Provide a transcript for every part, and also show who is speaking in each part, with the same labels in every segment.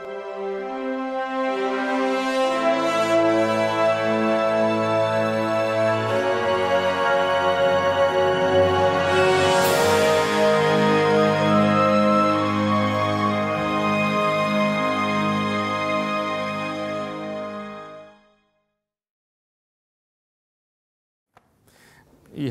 Speaker 1: Ich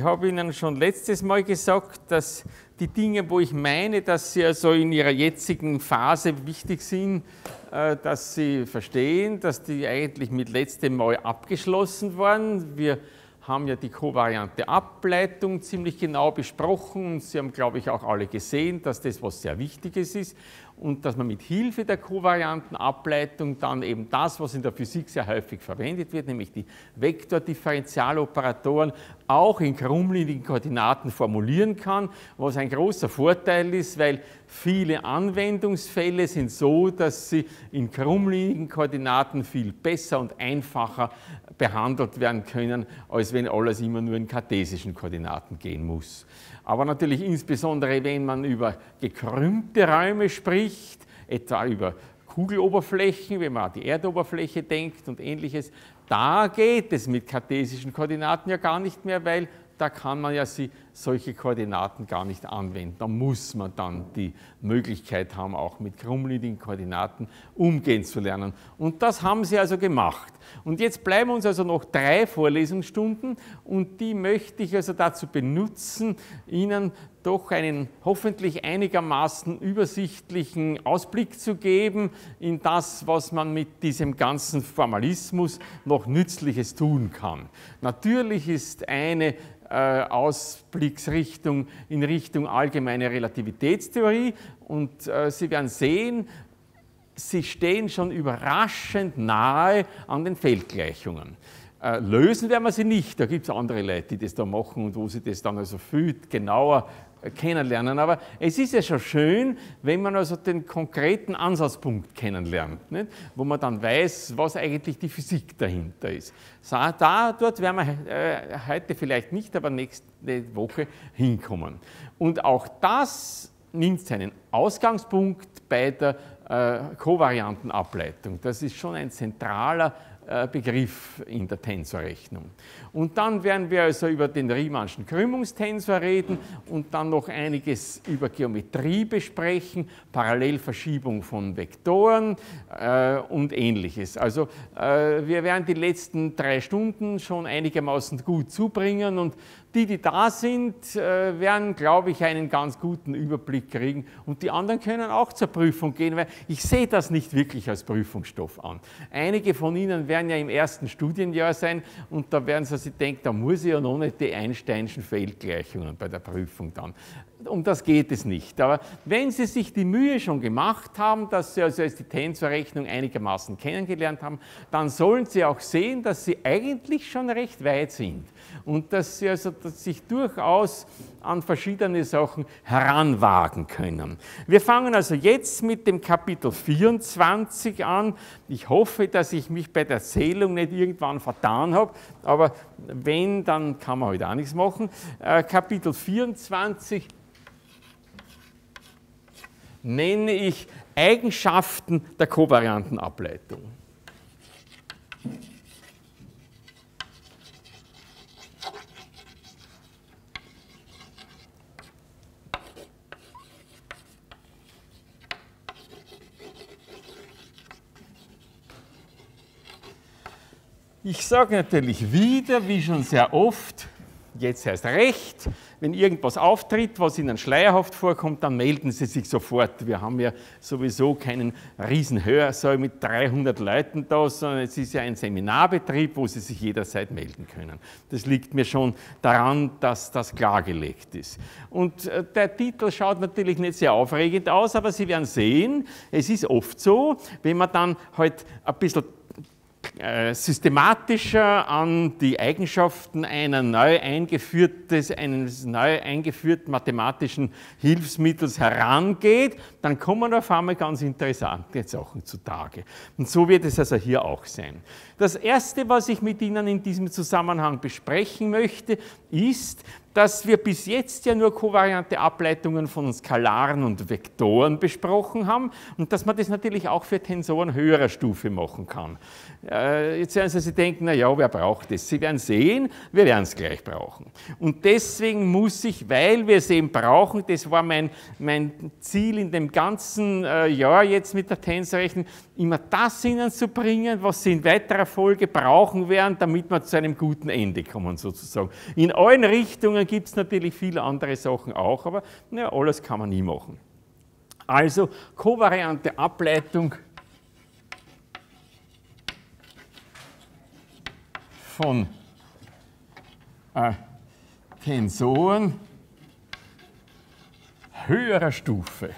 Speaker 1: habe Ihnen schon letztes Mal gesagt, dass die Dinge, wo ich meine, dass sie also in ihrer jetzigen Phase wichtig sind, äh, dass Sie verstehen, dass die eigentlich mit letztem Mal abgeschlossen waren. Wir haben ja die kovariante Ableitung ziemlich genau besprochen Sie haben, glaube ich, auch alle gesehen, dass das was sehr Wichtiges ist und dass man mit Hilfe der kovarianten Ableitung dann eben das, was in der Physik sehr häufig verwendet wird, nämlich die Vektordifferentialoperatoren, auch in krummlinigen Koordinaten formulieren kann, was ein großer Vorteil ist, weil viele Anwendungsfälle sind so, dass sie in krummlinigen Koordinaten viel besser und einfacher behandelt werden können, als wenn alles immer nur in kartesischen Koordinaten gehen muss aber natürlich insbesondere, wenn man über gekrümmte Räume spricht, etwa über Kugeloberflächen, wenn man an die Erdoberfläche denkt und ähnliches, da geht es mit kartesischen Koordinaten ja gar nicht mehr, weil da kann man ja sie, solche Koordinaten gar nicht anwenden. Da muss man dann die Möglichkeit haben, auch mit krummlinigen Koordinaten umgehen zu lernen. Und das haben sie also gemacht. Und jetzt bleiben uns also noch drei Vorlesungsstunden und die möchte ich also dazu benutzen, Ihnen doch einen hoffentlich einigermaßen übersichtlichen Ausblick zu geben in das, was man mit diesem ganzen Formalismus noch Nützliches tun kann. Natürlich ist eine äh, Ausblicksrichtung in Richtung allgemeine Relativitätstheorie und äh, Sie werden sehen, Sie stehen schon überraschend nahe an den Feldgleichungen. Äh, lösen werden wir sie nicht, da gibt es andere Leute, die das da machen und wo sie das dann also viel genauer kennenlernen. Aber es ist ja schon schön, wenn man also den konkreten Ansatzpunkt kennenlernt, nicht? wo man dann weiß, was eigentlich die Physik dahinter ist. Da, dort werden wir äh, heute vielleicht nicht, aber nächste Woche hinkommen. Und auch das nimmt seinen Ausgangspunkt bei der äh, kovarianten Ableitung. Das ist schon ein zentraler Begriff in der Tensorrechnung. Und dann werden wir also über den Riemannschen Krümmungstensor reden und dann noch einiges über Geometrie besprechen, Parallelverschiebung von Vektoren äh, und ähnliches. Also äh, wir werden die letzten drei Stunden schon einigermaßen gut zubringen und die, die da sind, äh, werden, glaube ich, einen ganz guten Überblick kriegen und die anderen können auch zur Prüfung gehen, weil ich sehe das nicht wirklich als Prüfungsstoff an. Einige von Ihnen werden ja im ersten Studienjahr sein und da werden Sie sich denken, da muss ich ja noch nicht die Einsteinschen Feldgleichungen bei der Prüfung dann um das geht es nicht. Aber wenn Sie sich die Mühe schon gemacht haben, dass Sie also die Tensorrechnung einigermaßen kennengelernt haben, dann sollen Sie auch sehen, dass Sie eigentlich schon recht weit sind und dass Sie also dass sich durchaus an verschiedene Sachen heranwagen können. Wir fangen also jetzt mit dem Kapitel 24 an. Ich hoffe, dass ich mich bei der Zählung nicht irgendwann vertan habe, aber wenn, dann kann man heute auch nichts machen. Äh, Kapitel 24 nenne ich Eigenschaften der kovarianten Ableitung. Ich sage natürlich wieder, wie schon sehr oft, jetzt heißt recht, wenn irgendwas auftritt, was Ihnen schleierhaft vorkommt, dann melden Sie sich sofort. Wir haben ja sowieso keinen Riesenhörsaal mit 300 Leuten da, sondern es ist ja ein Seminarbetrieb, wo Sie sich jederzeit melden können. Das liegt mir schon daran, dass das klargelegt ist. Und äh, der Titel schaut natürlich nicht sehr aufregend aus, aber Sie werden sehen, es ist oft so, wenn man dann halt ein bisschen systematischer an die Eigenschaften einer neu eines neu eingeführten mathematischen Hilfsmittels herangeht, dann kommen auf einmal ganz interessante Sachen zutage. Und so wird es also hier auch sein. Das Erste, was ich mit Ihnen in diesem Zusammenhang besprechen möchte, ist, dass wir bis jetzt ja nur kovariante Ableitungen von Skalaren und Vektoren besprochen haben und dass man das natürlich auch für Tensoren höherer Stufe machen kann. Äh, jetzt werden Sie sich denken, na ja, wer braucht das? Sie werden sehen, wir werden es gleich brauchen. Und deswegen muss ich, weil wir es eben brauchen, das war mein, mein Ziel in dem ganzen äh, Jahr jetzt mit der Tensorrechnung, immer das Ihnen zu bringen, was Sie in weiterer Folge brauchen werden, damit wir zu einem guten Ende kommen sozusagen. In allen Richtungen gibt es natürlich viele andere Sachen auch, aber naja, alles kann man nie machen. Also kovariante Ableitung von äh, Tensoren höherer Stufe.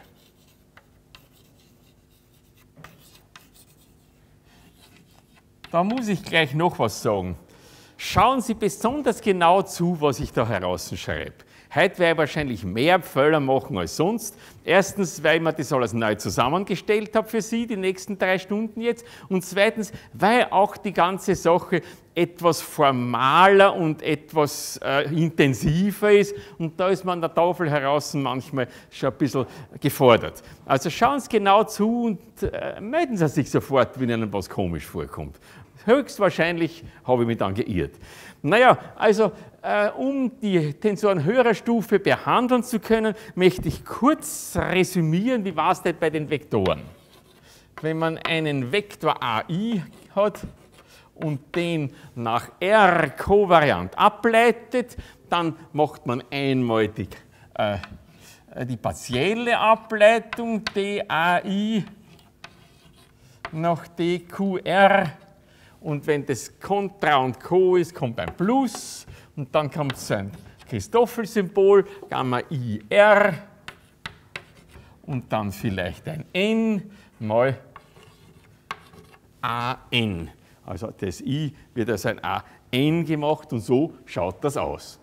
Speaker 1: Da muss ich gleich noch was sagen. Schauen Sie besonders genau zu, was ich da herausschreibe. Heute werde ich wahrscheinlich mehr Pföller machen als sonst. Erstens, weil ich mir das alles neu zusammengestellt habe für Sie, die nächsten drei Stunden jetzt. Und zweitens, weil auch die ganze Sache etwas formaler und etwas äh, intensiver ist. Und da ist man an der Tafel heraus manchmal schon ein bisschen gefordert. Also schauen Sie genau zu und äh, melden Sie sich sofort, wenn Ihnen was komisch vorkommt. Höchstwahrscheinlich habe ich mich dann geirrt. Naja, also äh, um die Tensoren höherer Stufe behandeln zu können, möchte ich kurz resümieren, wie war es denn bei den Vektoren. Wenn man einen Vektor AI hat und den nach R kovariant ableitet, dann macht man einmal äh, die partielle Ableitung DAI nach DQR und wenn das Contra und Co ist, kommt ein Plus und dann kommt so ein Christoffel-Symbol, Gamma IR und dann vielleicht ein N mal AN. Also das I wird als ein AN gemacht und so schaut das aus.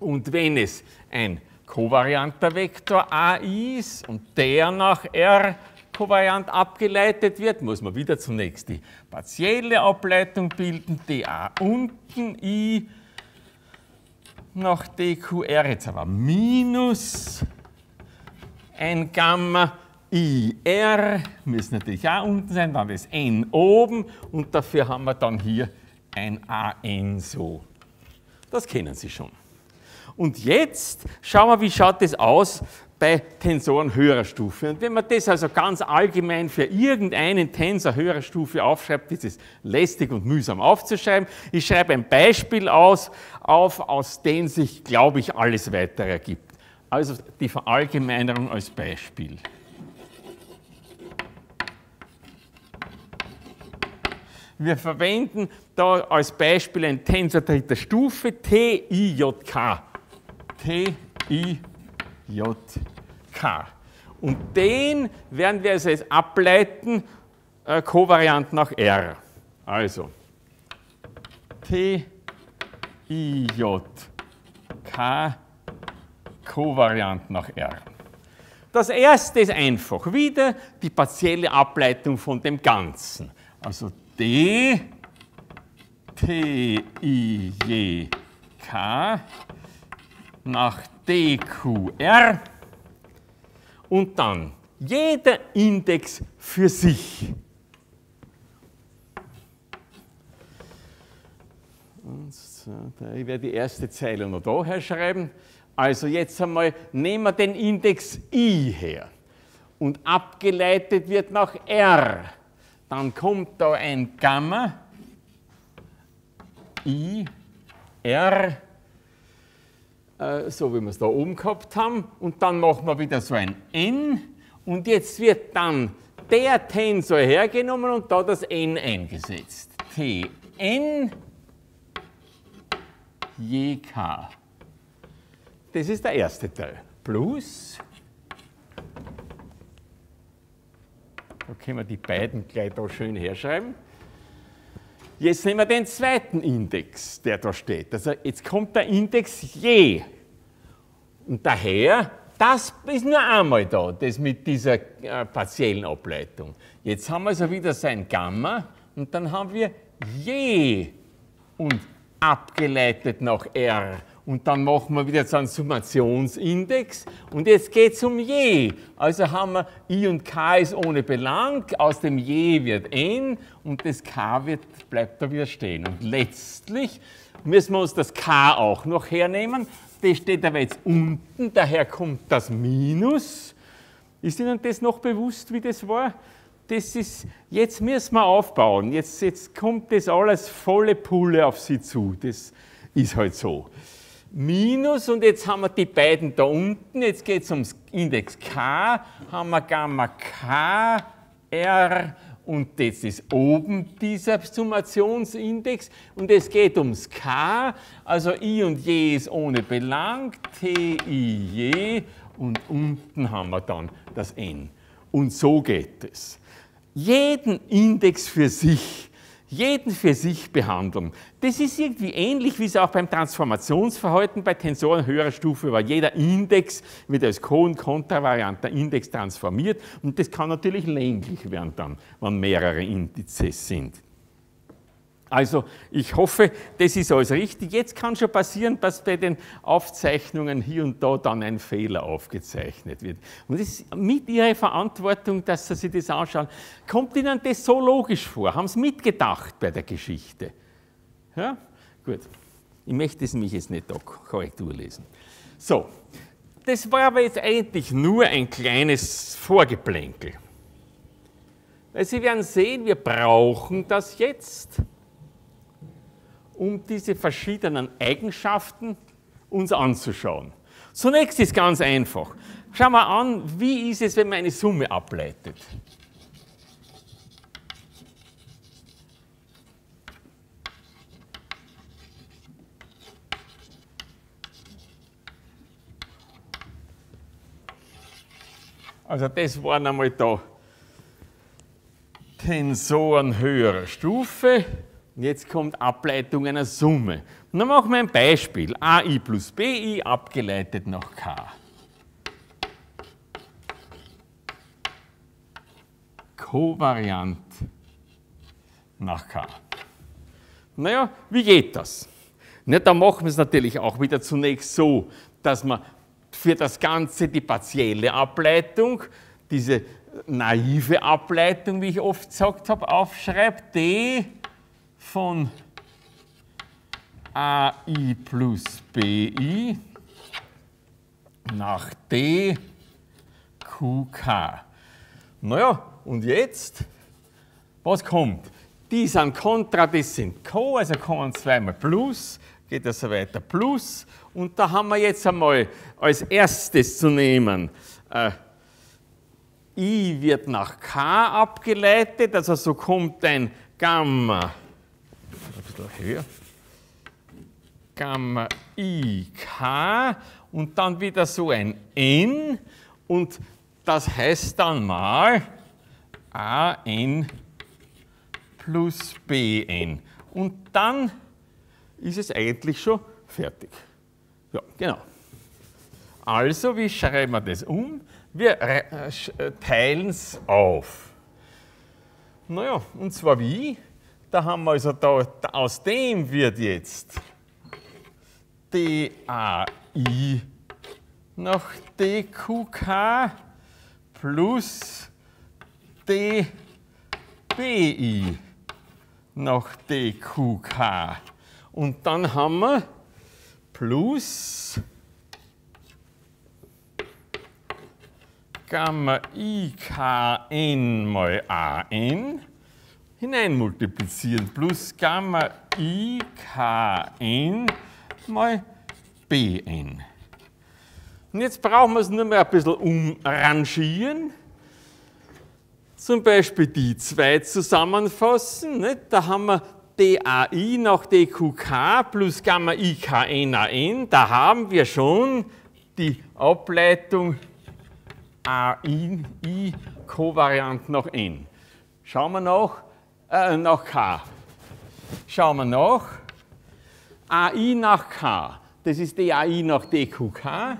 Speaker 1: Und wenn es ein kovarianter Vektor AI ist und der nach R kovariant abgeleitet wird, muss man wieder zunächst die partielle Ableitung bilden, dA unten, I nach dQr, jetzt aber minus ein Gamma IR, müssen natürlich auch unten sein, dann das N oben und dafür haben wir dann hier ein AN so. Das kennen Sie schon. Und jetzt schauen wir, wie schaut das aus, bei Tensoren höherer Stufe. Und wenn man das also ganz allgemein für irgendeinen Tensor höherer Stufe aufschreibt, ist es lästig und mühsam aufzuschreiben. Ich schreibe ein Beispiel aus, auf, aus dem sich, glaube ich, alles weitere ergibt. Also die Verallgemeinerung als Beispiel. Wir verwenden da als Beispiel einen Tensor dritter Stufe, TIJK. TIJK. JK. Und den werden wir also jetzt ableiten, äh, kovariant nach R. Also T, I, J, K, kovariant nach R. Das erste ist einfach wieder die partielle Ableitung von dem Ganzen. Also D, T, I, J, K nach dqr und dann jeder Index für sich. Ich werde die erste Zeile noch da herschreiben. Also jetzt einmal nehmen wir den Index i her und abgeleitet wird nach r. Dann kommt da ein Gamma i r äh, so wie wir es da oben gehabt haben. Und dann machen wir wieder so ein n. Und jetzt wird dann der Tensor hergenommen und da das n eingesetzt. Tn jk. Das ist der erste Teil. Plus, da können wir die beiden gleich da schön herschreiben. Jetzt nehmen wir den zweiten Index, der da steht. Also jetzt kommt der Index je. Und daher, das ist nur einmal da, das mit dieser äh, partiellen Ableitung. Jetzt haben wir also wieder sein Gamma und dann haben wir je und abgeleitet nach R. Und dann machen wir wieder so einen Summationsindex. Und jetzt geht es um je. Also haben wir i und k ist ohne Belang. Aus dem je wird n und das k wird, bleibt da wieder stehen. Und letztlich müssen wir uns das k auch noch hernehmen. Das steht aber jetzt unten, daher kommt das Minus. Ist Ihnen das noch bewusst, wie das war? Das ist, jetzt müssen wir aufbauen. Jetzt, jetzt kommt das alles volle Pulle auf Sie zu. Das ist halt so. Minus und jetzt haben wir die beiden da unten. Jetzt geht es ums Index K. Haben wir Gamma K, R und das ist oben dieser Summationsindex und es geht ums K. Also I und J ist ohne Belang, T, I, J und unten haben wir dann das N. Und so geht es. Jeden Index für sich, jeden für sich behandeln. Das ist irgendwie ähnlich, wie es auch beim Transformationsverhalten bei Tensoren höherer Stufe war. Jeder Index wird als Co- und Kontravariant der Index transformiert und das kann natürlich länglich werden dann, wenn mehrere Indizes sind. Also ich hoffe, das ist alles richtig. Jetzt kann schon passieren, dass bei den Aufzeichnungen hier und da dann ein Fehler aufgezeichnet wird. Und das ist mit Ihrer Verantwortung, dass Sie sich das anschauen. Kommt Ihnen das so logisch vor? Haben Sie mitgedacht bei der Geschichte? Ja? Gut. Ich möchte es mich jetzt nicht da Korrektur lesen. So, das war aber jetzt eigentlich nur ein kleines Vorgeplänkel. Weil Sie werden sehen, wir brauchen das jetzt um diese verschiedenen Eigenschaften uns anzuschauen. Zunächst ist ganz einfach. Schauen wir an, wie ist es, wenn man eine Summe ableitet. Also das waren einmal da Tensoren höherer Stufe. Und jetzt kommt Ableitung einer Summe. Und dann machen wir ein Beispiel. AI plus BI abgeleitet nach K. Kovariant nach K. Naja, wie geht das? Na, da machen wir es natürlich auch wieder zunächst so, dass man für das Ganze die partielle Ableitung, diese naive Ableitung, wie ich oft gesagt habe, aufschreibt, d von AI plus BI nach D QK. Naja, und jetzt, was kommt? Die sind Kontra, das sind Co, also kommen zweimal Plus, geht also weiter Plus. Und da haben wir jetzt einmal als erstes zu nehmen, äh, I wird nach K abgeleitet, also so kommt ein Gamma bisschen höher. Gamma IK und dann wieder so ein N und das heißt dann mal AN plus BN. Und dann ist es eigentlich schon fertig. Ja, genau. Also, wie schreiben wir das um? Wir äh, äh, teilen es auf. Naja, und zwar wie? Da haben wir also da, aus dem wird jetzt DAI nach DQK plus DBI nach DQK. Und dann haben wir plus Gamma IKN mal AN hineinmultiplizieren. Plus Gamma i k n mal Bn. Und jetzt brauchen wir es nur mehr ein bisschen umrangieren. Zum Beispiel die zwei zusammenfassen. Nicht? Da haben wir DAI nach DQK plus Gamma IKNAN. Da haben wir schon die Ableitung AI Kovariant nach N. Schauen wir nach äh, nach K. Schauen wir nach. AI nach K, das ist die AI nach DQK.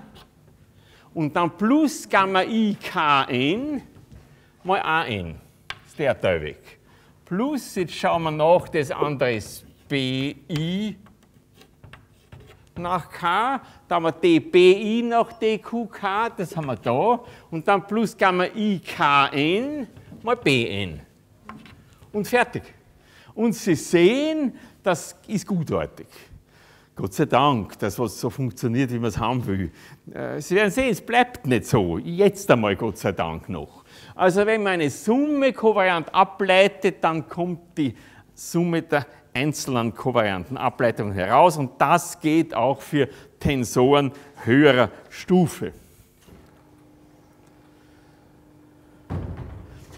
Speaker 1: Und dann plus Gamma I Kn mal AN. Das ist der Teil weg. Plus, jetzt schauen wir nach, das andere ist BI nach K, da haben wir dBi nach dQk, das haben wir da, und dann plus Gamma ikn mal bn. Und fertig. Und Sie sehen, das ist gutartig. Gott sei Dank, dass was so funktioniert, wie man es haben will. Äh, Sie werden sehen, es bleibt nicht so. Jetzt einmal Gott sei Dank noch. Also wenn man eine Summe kovariant ableitet, dann kommt die Summe der einzelnen kovarianten Ableitungen heraus und das geht auch für Tensoren höherer Stufe.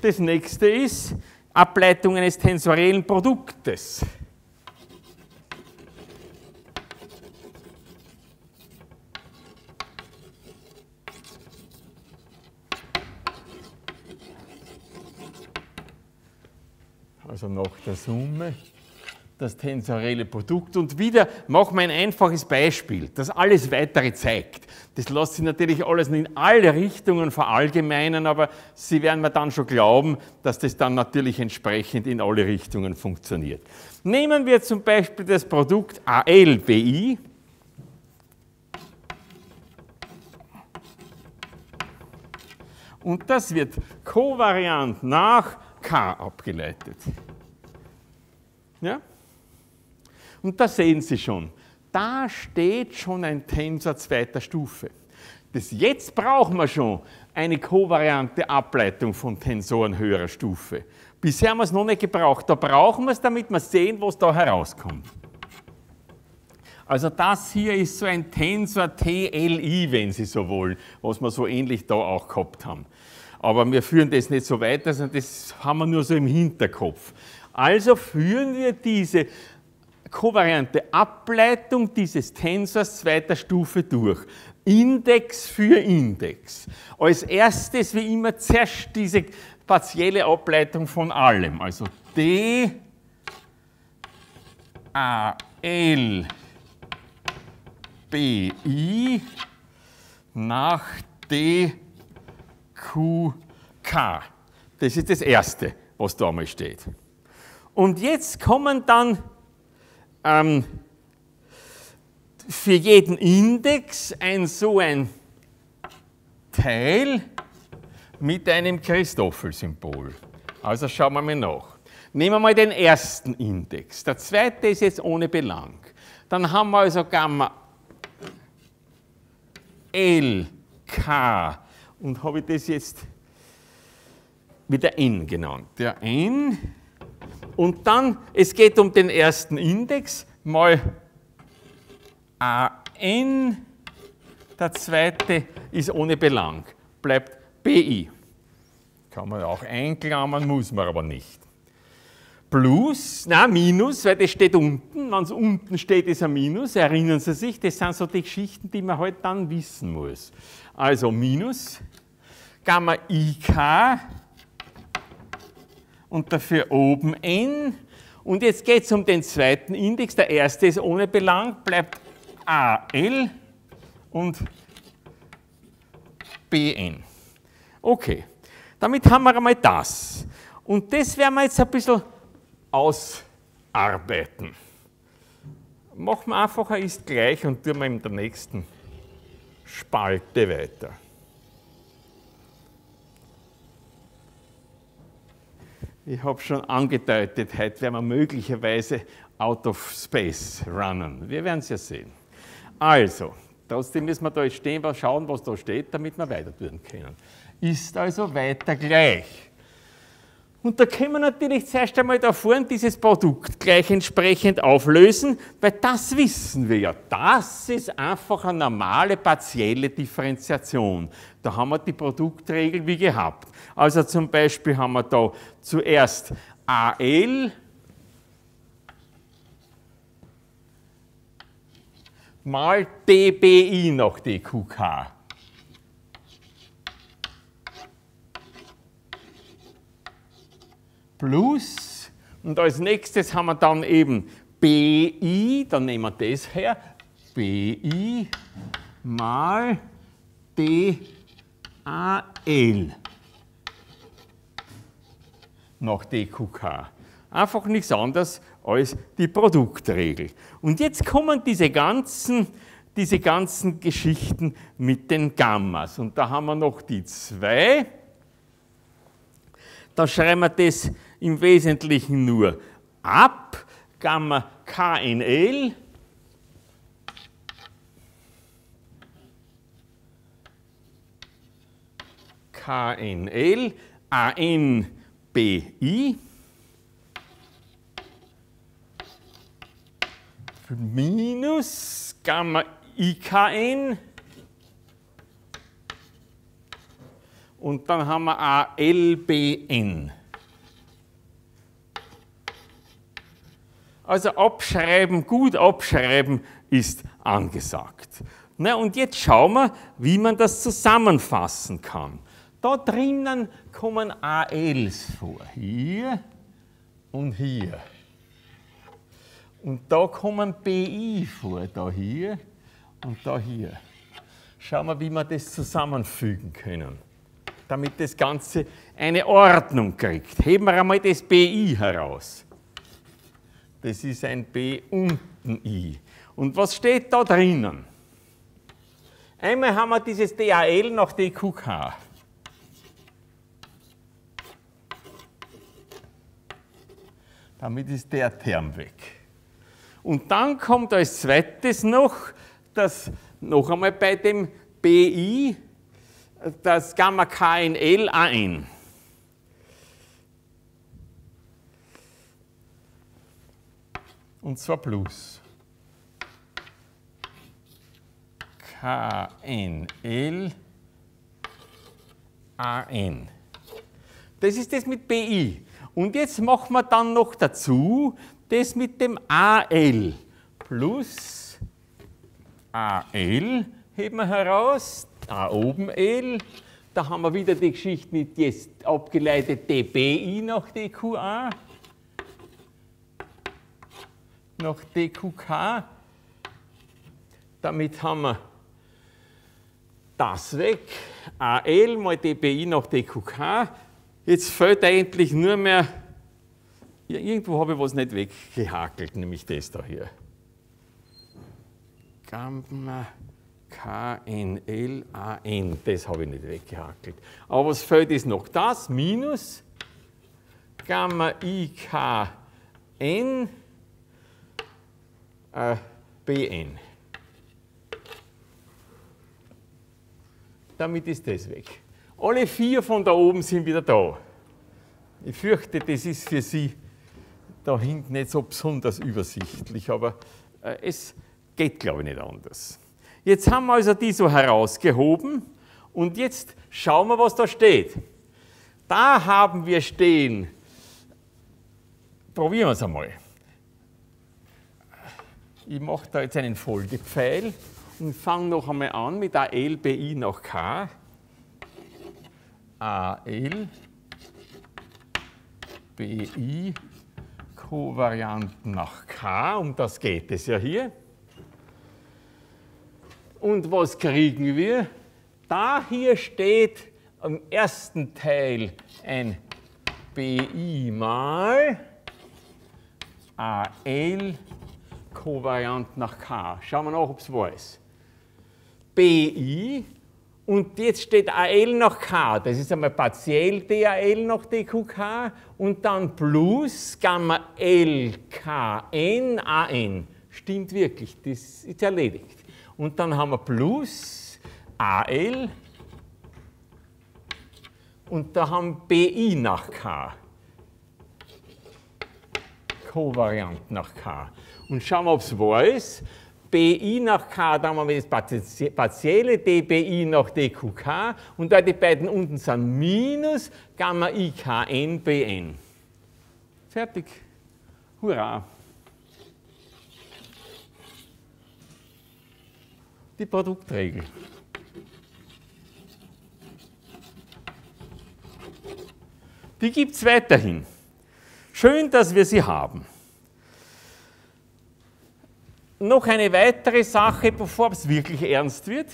Speaker 1: Das nächste ist Ableitung eines tensoriellen Produktes. Also nach der Summe das tensorielle Produkt. Und wieder machen wir ein einfaches Beispiel, das alles weitere zeigt. Das lässt sich natürlich alles in alle Richtungen verallgemeinern, aber Sie werden mir dann schon glauben, dass das dann natürlich entsprechend in alle Richtungen funktioniert. Nehmen wir zum Beispiel das Produkt ALBI. Und das wird kovariant nach K abgeleitet. Ja? Und da sehen Sie schon, da steht schon ein Tensor zweiter Stufe. Das jetzt brauchen wir schon eine kovariante Ableitung von Tensoren höherer Stufe. Bisher haben wir es noch nicht gebraucht. Da brauchen wir es, damit wir sehen, was da herauskommt. Also das hier ist so ein Tensor TLI, wenn Sie so wollen, was wir so ähnlich da auch gehabt haben. Aber wir führen das nicht so weiter, sondern das haben wir nur so im Hinterkopf. Also führen wir diese kovariante Ableitung dieses Tensors zweiter Stufe durch. Index für Index. Als erstes wie immer zuerst diese partielle Ableitung von allem. Also D A L B I nach D Q K. Das ist das Erste, was da mal steht. Und jetzt kommen dann ähm, für jeden Index ein so ein Teil mit einem Christoffel-Symbol. Also schauen wir mal nach. Nehmen wir mal den ersten Index. Der zweite ist jetzt ohne Belang. Dann haben wir also Gamma L, K und habe ich das jetzt wieder N genannt. Der N und dann, es geht um den ersten Index, mal AN, der zweite ist ohne Belang, bleibt BI. Kann man auch einklammern, muss man aber nicht. Plus, na Minus, weil das steht unten, wenn es unten steht, ist ein Minus, erinnern Sie sich, das sind so die Geschichten, die man halt dann wissen muss. Also Minus, Gamma IK und dafür oben n. Und jetzt geht es um den zweiten Index. Der erste ist ohne Belang, bleibt AL und BN. Okay, damit haben wir einmal das. Und das werden wir jetzt ein bisschen ausarbeiten. Machen wir einfacher ist gleich und tun wir in der nächsten Spalte weiter. Ich habe schon angedeutet, heute werden wir möglicherweise out of space runnen. Wir werden es ja sehen. Also, trotzdem müssen wir da jetzt stehen, schauen, was da steht, damit wir weiter tun können. Ist also weiter gleich. Und da können wir natürlich zuerst einmal da vorne dieses Produkt gleich entsprechend auflösen, weil das wissen wir ja. Das ist einfach eine normale partielle Differenziation. Da haben wir die Produktregel wie gehabt. Also zum Beispiel haben wir da zuerst AL mal dBi nach dQk. plus und als nächstes haben wir dann eben BI, dann nehmen wir das her, BI mal DAL nach DQK. Einfach nichts anderes als die Produktregel. Und jetzt kommen diese ganzen diese ganzen Geschichten mit den Gammas. Und da haben wir noch die zwei. Da schreiben wir das im Wesentlichen nur ab. Gamma KNL KNL ANBI minus Gamma IKN und dann haben wir ALBN. Also abschreiben, gut abschreiben ist angesagt. Na, und jetzt schauen wir, wie man das zusammenfassen kann. Da drinnen kommen ALs vor, hier und hier. Und da kommen BI vor, da hier und da hier. Schauen wir, wie wir das zusammenfügen können, damit das Ganze eine Ordnung kriegt. Heben wir einmal das BI heraus. Das ist ein B und ein I. Und was steht da drinnen? Einmal haben wir dieses DAL nach DQK. Damit ist der Term weg. Und dann kommt als zweites noch das noch einmal bei dem BI das Gamma KNL AN. Und zwar plus. KNL AN. Das ist das mit BI. Und jetzt machen wir dann noch dazu das mit dem AL plus AL heben wir heraus, da oben L, da haben wir wieder die Geschichte mit jetzt abgeleitet dBi nach dQA, nach dQK. Damit haben wir das weg, AL mal dBi nach dQK. Jetzt fällt eigentlich nur mehr, ja, irgendwo habe ich was nicht weggehakelt, nämlich das da hier. Gamma KNL AN, das habe ich nicht weggehakelt. Aber was fällt ist noch? Das minus Gamma IKN äh, BN. Damit ist das weg. Alle vier von da oben sind wieder da. Ich fürchte, das ist für Sie da hinten nicht so besonders übersichtlich, aber äh, es geht, glaube ich, nicht anders. Jetzt haben wir also die so herausgehoben und jetzt schauen wir, was da steht. Da haben wir stehen, probieren wir es einmal. Ich mache da jetzt einen Folgepfeil und fange noch einmal an mit AL, BI nach K. AL, BI, Kovarianten nach K, um das geht es ja hier. Und was kriegen wir? Da hier steht am ersten Teil ein BI mal AL Kovariant nach K. Schauen wir nach, ob es ist. BI und jetzt steht AL nach K, das ist einmal partiell DAL nach DQK und dann plus Gamma LKN AN. Stimmt wirklich, das ist erledigt. Und dann haben wir plus AL und da haben BI nach K. Kovariant nach K. Und schauen wir, ob es wahr ist. BI nach K, da haben wir das partielle dBi nach dQK und da die beiden unten sind minus Gamma IKN BN. Fertig. Hurra. Die Produktregel. Die gibt es weiterhin. Schön, dass wir sie haben noch eine weitere Sache, bevor es wirklich ernst wird.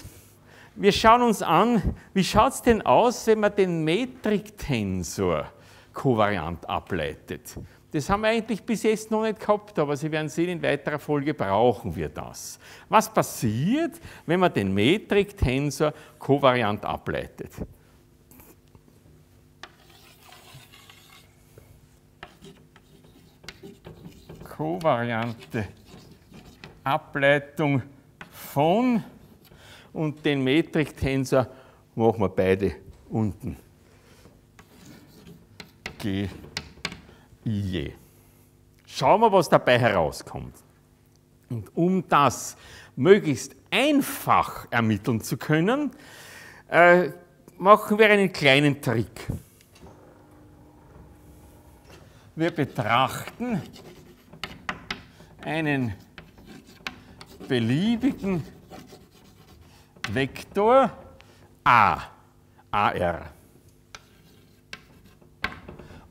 Speaker 1: Wir schauen uns an, wie schaut es denn aus, wenn man den Metriktensor kovariant ableitet. Das haben wir eigentlich bis jetzt noch nicht gehabt, aber Sie werden sehen, in weiterer Folge brauchen wir das. Was passiert, wenn man den Metriktensor kovariant ableitet? Kovariante Ableitung von und den Metriktensor machen wir beide unten. G je. Schauen wir, was dabei herauskommt. Und um das möglichst einfach ermitteln zu können, äh, machen wir einen kleinen Trick. Wir betrachten einen beliebigen Vektor A, AR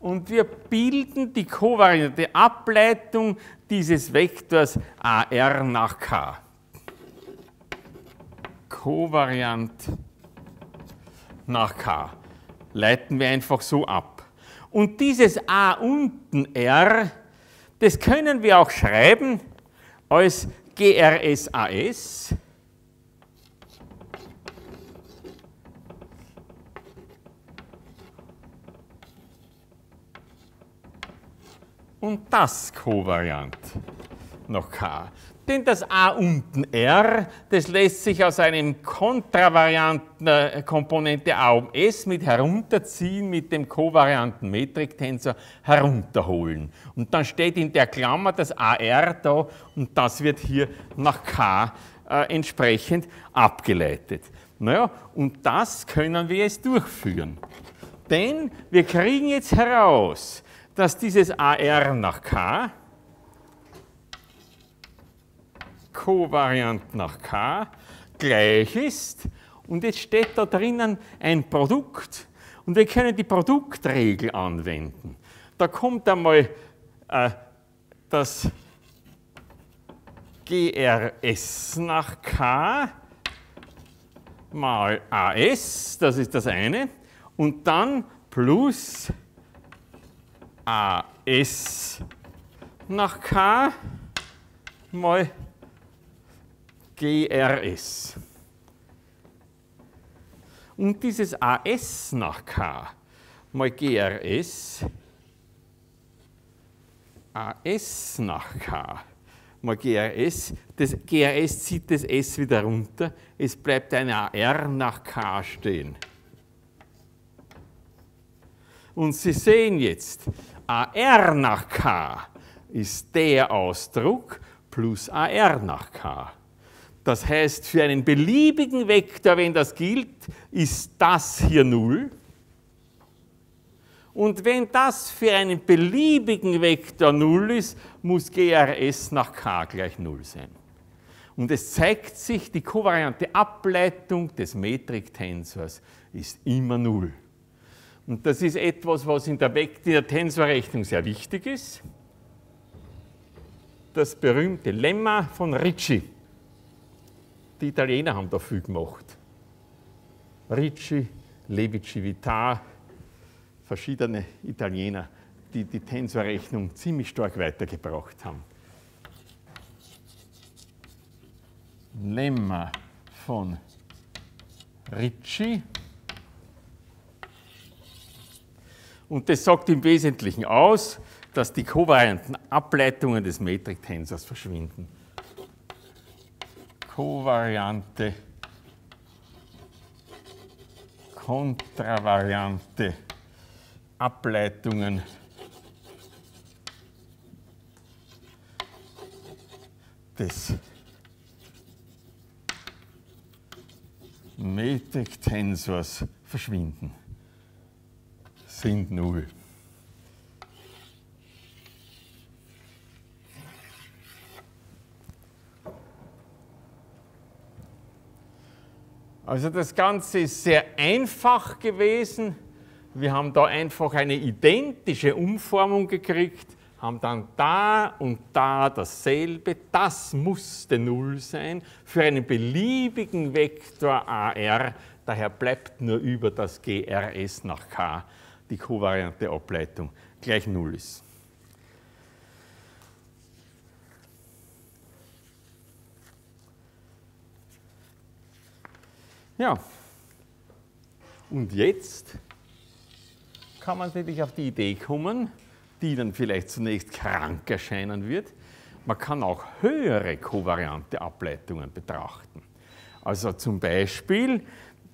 Speaker 1: und wir bilden die kovariante Ableitung dieses Vektors AR nach K. Kovariant nach K. Leiten wir einfach so ab. Und dieses A unten R, das können wir auch schreiben als GRSAS und das Kovariant noch K. Denn das A unten R, das lässt sich aus einem kontravarianten äh, Komponente A um S mit herunterziehen mit dem kovarianten Metriktensor herunterholen. Und dann steht in der Klammer das AR da und das wird hier nach K äh, entsprechend abgeleitet. Naja, und das können wir jetzt durchführen. Denn wir kriegen jetzt heraus, dass dieses AR nach K kovariant nach K gleich ist. Und jetzt steht da drinnen ein Produkt und wir können die Produktregel anwenden. Da kommt einmal äh, das GRS nach K mal AS, das ist das eine, und dann plus AS nach K mal GRS. Und dieses AS nach K mal GRS, AS nach K mal GRS, das GRS zieht das S wieder runter, es bleibt ein AR nach K stehen. Und Sie sehen jetzt, AR nach K ist der Ausdruck plus AR nach K. Das heißt, für einen beliebigen Vektor, wenn das gilt, ist das hier 0. Und wenn das für einen beliebigen Vektor 0 ist, muss GRS nach K gleich 0 sein. Und es zeigt sich, die kovariante Ableitung des Metriktensors ist immer 0. Und das ist etwas, was in der, der Tensorrechnung sehr wichtig ist. Das berühmte Lemma von Ricci. Die Italiener haben da viel gemacht. Ricci, Levici Vitar, verschiedene Italiener, die die Tensorrechnung ziemlich stark weitergebracht haben. Lemma von Ricci Und das sagt im Wesentlichen aus, dass die kovarianten Ableitungen des Metriktensors verschwinden. Kovariante, kontravariante. Ableitungen. Des Metriktensors verschwinden. Sind null. Also das Ganze ist sehr einfach gewesen. Wir haben da einfach eine identische Umformung gekriegt, haben dann da und da dasselbe. Das musste 0 sein für einen beliebigen Vektor AR. Daher bleibt nur über das GRS nach K die kovariante Ableitung gleich 0 ist. Ja. Und jetzt kann man natürlich auf die Idee kommen, die dann vielleicht zunächst krank erscheinen wird. Man kann auch höhere kovariante Ableitungen betrachten. Also zum Beispiel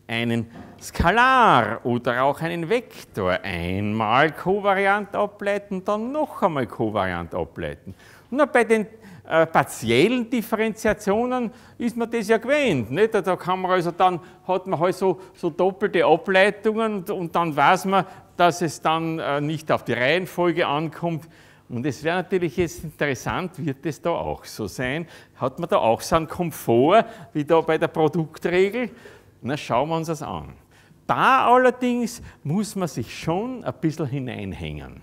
Speaker 1: einen Skalar oder auch einen Vektor einmal kovariant ableiten, dann noch einmal kovariant ableiten. Und bei den äh, partiellen Differenziationen ist man das ja gewöhnt. Nicht? Da kann man also dann, hat man halt so, so doppelte Ableitungen und, und, dann weiß man, dass es dann äh, nicht auf die Reihenfolge ankommt. Und es wäre natürlich jetzt interessant, wird es da auch so sein? Hat man da auch so einen Komfort wie da bei der Produktregel? Na, schauen wir uns das an. Da allerdings muss man sich schon ein bisschen hineinhängen.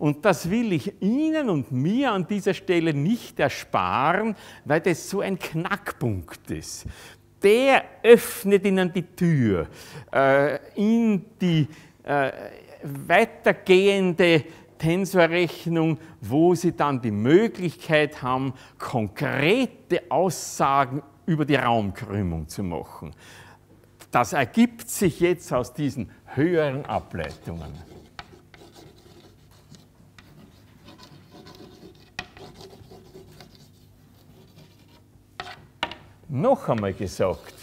Speaker 1: Und das will ich Ihnen und mir an dieser Stelle nicht ersparen, weil das so ein Knackpunkt ist. Der öffnet Ihnen die Tür äh, in die äh, weitergehende Tensorrechnung, wo Sie dann die Möglichkeit haben, konkrete Aussagen über die Raumkrümmung zu machen. Das ergibt sich jetzt aus diesen höheren Ableitungen. Noch einmal gesagt,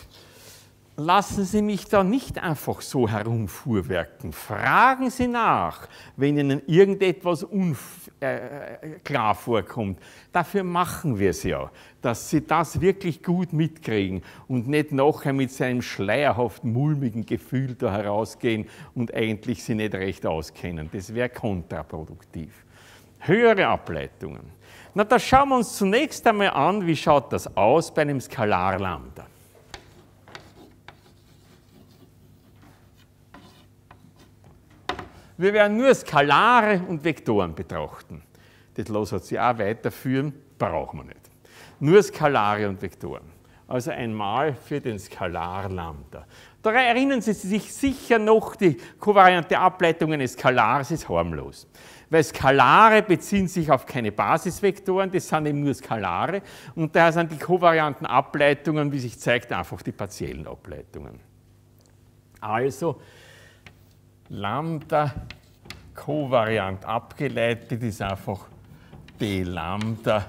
Speaker 1: lassen Sie mich da nicht einfach so herumfuhrwerken. Fragen Sie nach, wenn Ihnen irgendetwas unklar vorkommt. Dafür machen wir es ja, dass Sie das wirklich gut mitkriegen und nicht nachher mit seinem schleierhaft mulmigen Gefühl da herausgehen und eigentlich Sie nicht recht auskennen. Das wäre kontraproduktiv. Höhere Ableitungen. Na, da schauen wir uns zunächst einmal an, wie schaut das aus bei einem Skalarlambda. Wir werden nur Skalare und Vektoren betrachten. Das lassen sich auch weiterführen, brauchen wir nicht. Nur Skalare und Vektoren. Also einmal für den Skalarlambda. Da erinnern Sie sich sicher noch, die kovariante Ableitung eines Skalars ist harmlos weil Skalare beziehen sich auf keine Basisvektoren, das sind eben nur Skalare und daher sind die kovarianten Ableitungen, wie sich zeigt, einfach die partiellen Ableitungen. Also Lambda kovariant abgeleitet ist einfach d Lambda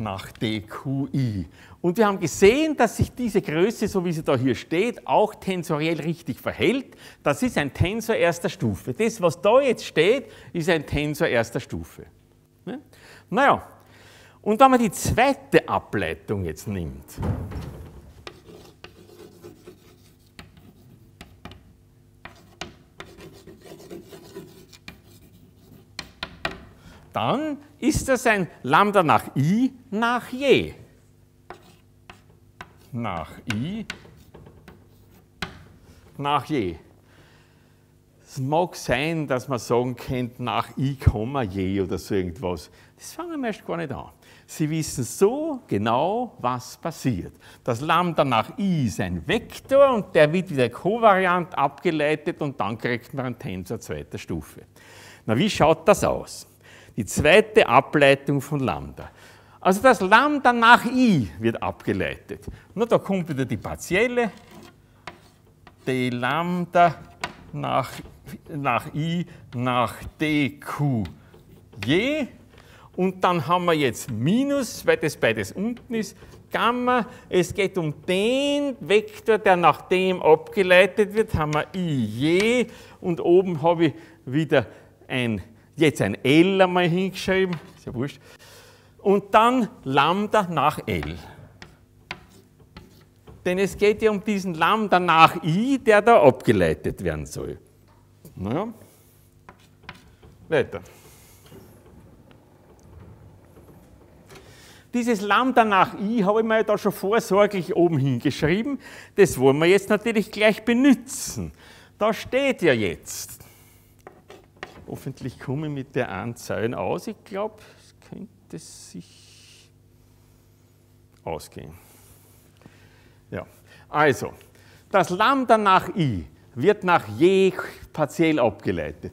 Speaker 1: nach dqi. Und wir haben gesehen, dass sich diese Größe, so wie sie da hier steht, auch tensoriell richtig verhält. Das ist ein Tensor erster Stufe. Das, was da jetzt steht, ist ein Tensor erster Stufe. Ne? Naja, und wenn man die zweite Ableitung jetzt nimmt, dann ist das ein Lambda nach i nach je nach i nach je. Es mag sein, dass man sagen könnte, nach i, je oder so irgendwas. Das fangen wir erst gar nicht an. Sie wissen so genau, was passiert. Das Lambda nach i ist ein Vektor und der wird wieder kovariant abgeleitet und dann kriegt man einen Tensor zweiter Stufe. Na, wie schaut das aus? Die zweite Ableitung von Lambda. Also das Lambda nach i wird abgeleitet. Nur da kommt wieder die partielle. d Lambda nach, nach i nach dq je. Und dann haben wir jetzt Minus, weil das beides unten ist, Gamma. Es geht um den Vektor, der nach dem abgeleitet wird, haben wir i je. Und oben habe ich wieder ein, jetzt ein L einmal hingeschrieben, ist ja wurscht und dann Lambda nach L. Denn es geht ja um diesen Lambda nach I, der da abgeleitet werden soll. Naja. Weiter. Dieses Lambda nach i habe ich mir da schon vorsorglich oben hingeschrieben. Das wollen wir jetzt natürlich gleich benutzen. Da steht ja jetzt. Hoffentlich komme ich mit der Anzahl aus. Ich glaube, es könnte sich ausgehen. Ja, also, das Lambda nach i wird nach je partiell abgeleitet.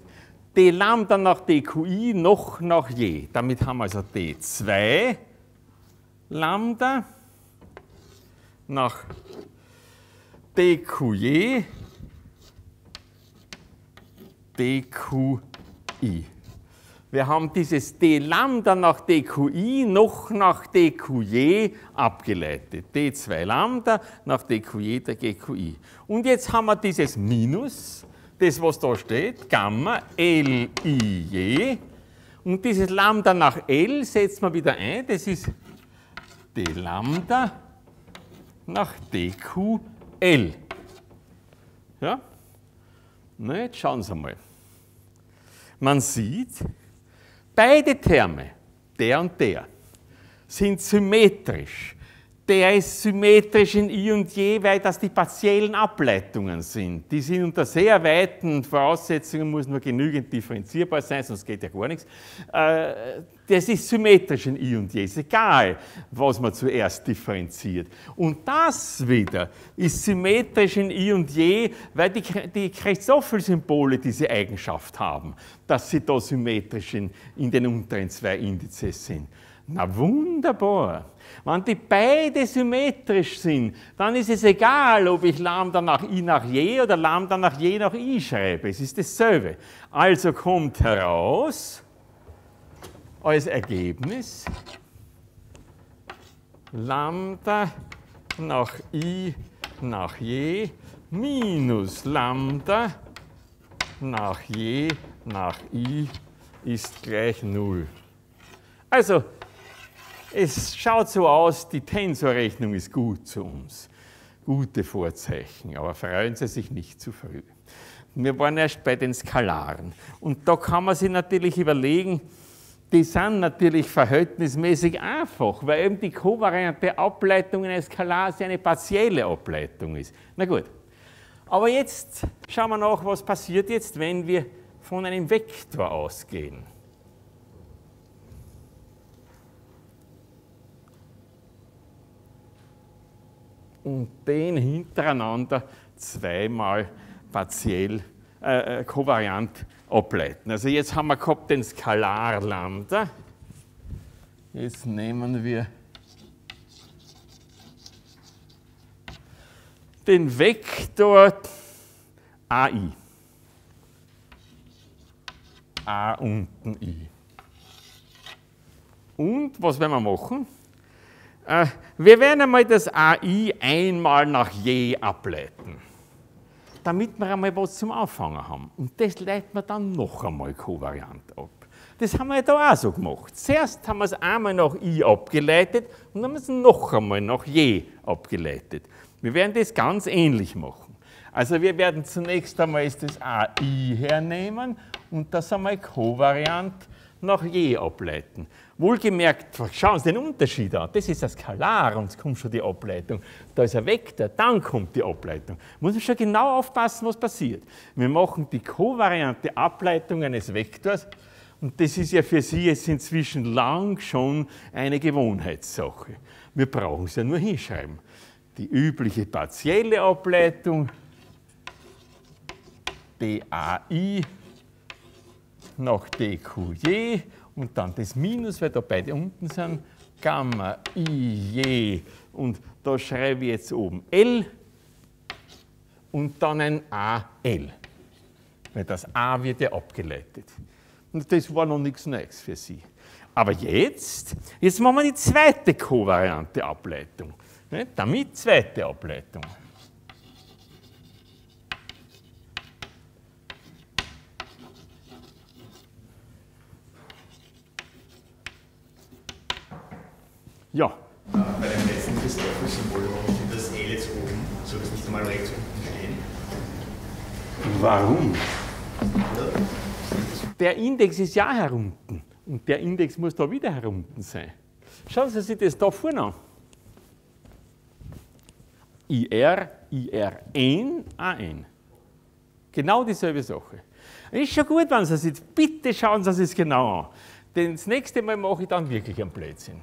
Speaker 1: d Lambda nach dqi noch nach je. Damit haben wir also d2 Lambda nach dqj dqi. Wir haben dieses d Lambda nach dqi noch nach dqj abgeleitet. d2 Lambda nach dqj der gqi. Und jetzt haben wir dieses Minus, das was da steht, Gamma lij. Und dieses Lambda nach L setzen wir wieder ein, das ist d Lambda nach dql. Ja? Na, jetzt schauen Sie mal. Man sieht, beide Terme, der und der, sind symmetrisch. Der ist symmetrisch in I und J, weil das die partiellen Ableitungen sind. Die sind unter sehr weiten Voraussetzungen, muss nur genügend differenzierbar sein, sonst geht ja gar nichts. Äh, das ist symmetrisch in I und J, ist egal, was man zuerst differenziert. Und das wieder ist symmetrisch in I und J, weil die, die Christoffel-Symbole diese Eigenschaft haben, dass sie da symmetrisch in, in den unteren zwei Indizes sind. Na wunderbar. Wenn die beide symmetrisch sind, dann ist es egal, ob ich Lambda nach I nach J oder Lambda nach J nach I schreibe. Es ist dasselbe. Also kommt heraus als Ergebnis Lambda nach I nach J minus Lambda nach J nach I ist gleich 0. Also es schaut so aus, die Tensorrechnung ist gut zu uns. Gute Vorzeichen, aber freuen Sie sich nicht zu früh. Wir waren erst bei den Skalaren. Und da kann man sich natürlich überlegen, die sind natürlich verhältnismäßig einfach, weil eben die kovariante Ableitung eines Skalars eine partielle Ableitung ist. Na gut. Aber jetzt schauen wir nach, was passiert jetzt, wenn wir von einem Vektor ausgehen. Und den hintereinander zweimal partiell äh, äh, kovariant ableiten. Also jetzt haben wir gehabt den Skalar Lambda. Jetzt nehmen wir den Vektor AI. A unten I. Und was werden wir machen? Wir werden einmal das AI einmal nach je ableiten, damit wir einmal was zum Anfangen haben. Und das leiten wir dann noch einmal kovariant ab. Das haben wir ja da auch so gemacht. Zuerst haben wir es einmal nach i abgeleitet und dann haben wir es noch einmal nach je abgeleitet. Wir werden das ganz ähnlich machen. Also wir werden zunächst einmal das AI hernehmen und das einmal kovariant nach je ableiten. Wohlgemerkt, schauen Sie den Unterschied an. Das ist ein Skalar und es kommt schon die Ableitung. Da ist ein Vektor, dann kommt die Ableitung. Muss man schon genau aufpassen, was passiert. Wir machen die kovariante Ableitung eines Vektors und das ist ja für Sie jetzt inzwischen lang schon eine Gewohnheitssache. Wir brauchen es ja nur hinschreiben. Die übliche partielle Ableitung, DAI nach dqj und dann das Minus, weil da beide unten sind, Gamma ij und da schreibe ich jetzt oben L und dann ein AL, weil das A wird ja abgeleitet. Und das war noch nichts Neues für Sie. Aber jetzt, jetzt machen wir die zweite kovariante Ableitung. Damit zweite Ableitung. Ja.
Speaker 2: Bei dem letzten Christoffel-Symbol, warum steht das L jetzt oben? Soll das nicht einmal rechts unten stehen?
Speaker 1: Warum? Der Index ist ja herunten und der Index muss da wieder herunten sein. Schauen Sie sich das da vorne an. IR, IRN, AN. Genau dieselbe Sache. Ist schon gut, wenn Sie es jetzt, bitte schauen Sie sich es genau an. Denn das nächste Mal mache ich dann wirklich einen Blödsinn.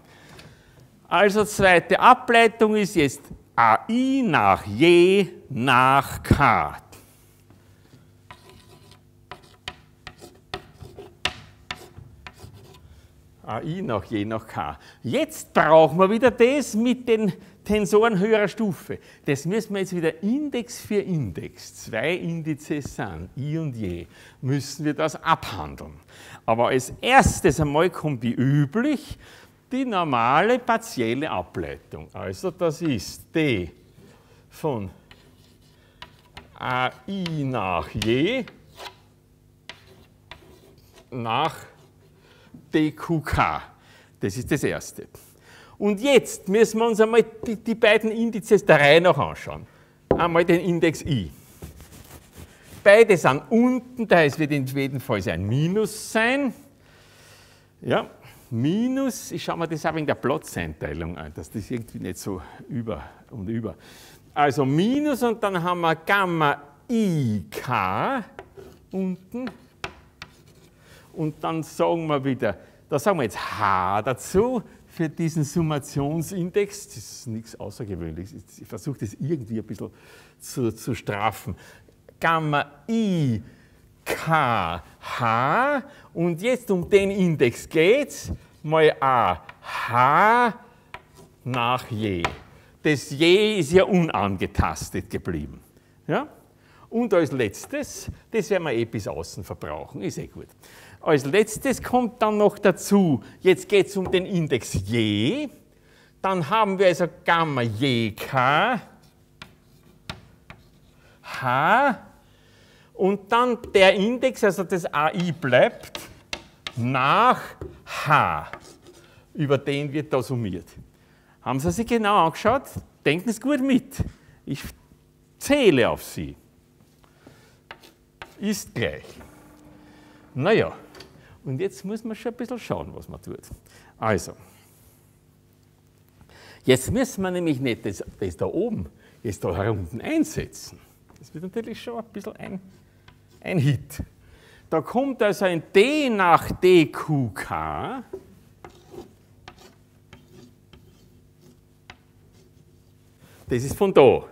Speaker 1: Also zweite Ableitung ist jetzt AI nach J nach K. AI nach J nach K. Jetzt brauchen wir wieder das mit den Tensoren höherer Stufe. Das müssen wir jetzt wieder Index für Index, zwei Indizes sind, I und J, müssen wir das abhandeln. Aber als erstes einmal kommt wie üblich die normale partielle Ableitung. Also das ist D von AI nach J nach DQK. Das ist das Erste. Und jetzt müssen wir uns einmal die, die beiden Indizes der Reihe nach anschauen. Einmal den Index I. Beide sind unten, da heißt, wird in jedem Fall ein Minus sein. Ja, Minus, ich schaue mir das auch wegen der Platzeinteilung an, dass das irgendwie nicht so über und über. Also Minus und dann haben wir Gamma IK unten. Und dann sagen wir wieder, da sagen wir jetzt H dazu für diesen Summationsindex. Das ist nichts Außergewöhnliches. Ich versuche das irgendwie ein bisschen zu, zu straffen. Gamma I K H und jetzt um den Index geht es. Mal A H nach J. Das J ist ja unangetastet geblieben. Ja? Und als letztes, das werden wir eh bis außen verbrauchen, ist eh gut. Als letztes kommt dann noch dazu, jetzt geht es um den Index J. Dann haben wir also Gamma JK H und dann der Index, also das AI bleibt nach H. Über den wird da summiert. Haben Sie sich genau angeschaut? Denken Sie gut mit. Ich zähle auf Sie. Ist gleich. Naja. Und jetzt muss man schon ein bisschen schauen, was man tut. Also, jetzt müssen wir nämlich nicht das, das da oben, jetzt da unten einsetzen. Das wird natürlich schon ein bisschen ein, ein Hit. Da kommt also ein D nach DQK. Das ist von da.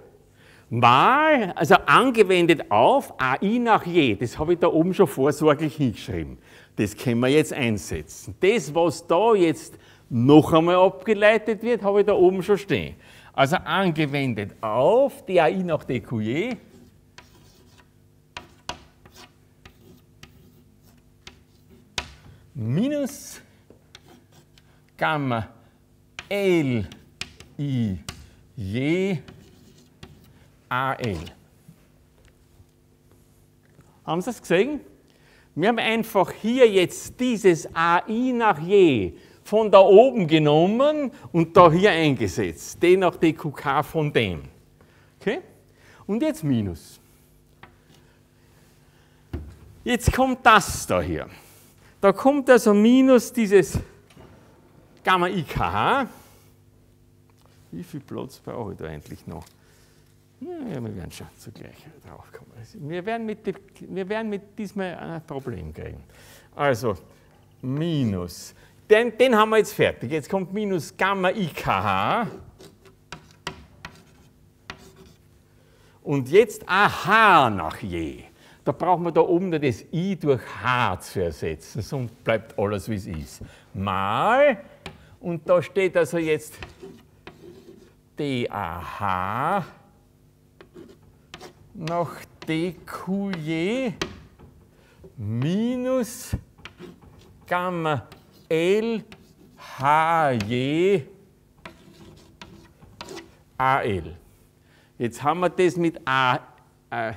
Speaker 1: Mal, also angewendet auf AI nach je, das habe ich da oben schon vorsorglich hingeschrieben. Das können wir jetzt einsetzen. Das, was da jetzt noch einmal abgeleitet wird, habe ich da oben schon stehen. Also angewendet auf die AI nach DQJ. Minus Gamma L I J AL. Haben Sie es gesehen? Wir haben einfach hier jetzt dieses AI nach J von da oben genommen und da hier eingesetzt. D nach DQK von dem. Okay? Und jetzt Minus. Jetzt kommt das da hier. Da kommt also Minus dieses Gamma IKH. Wie viel Platz brauche ich da eigentlich noch? Ja, wir werden schon zugleich drauf kommen. Wir werden mit, dem, wir werden mit diesem ein Problem kriegen. Also, minus. Den, den haben wir jetzt fertig. Jetzt kommt minus Gamma IKH. Und jetzt AH nach je. Da brauchen wir da oben das I durch H zu ersetzen, sonst bleibt alles wie es ist. Mal, und da steht also jetzt DAH nach dqj minus Gamma L HJ AL. Jetzt haben wir das mit A, äh, äh,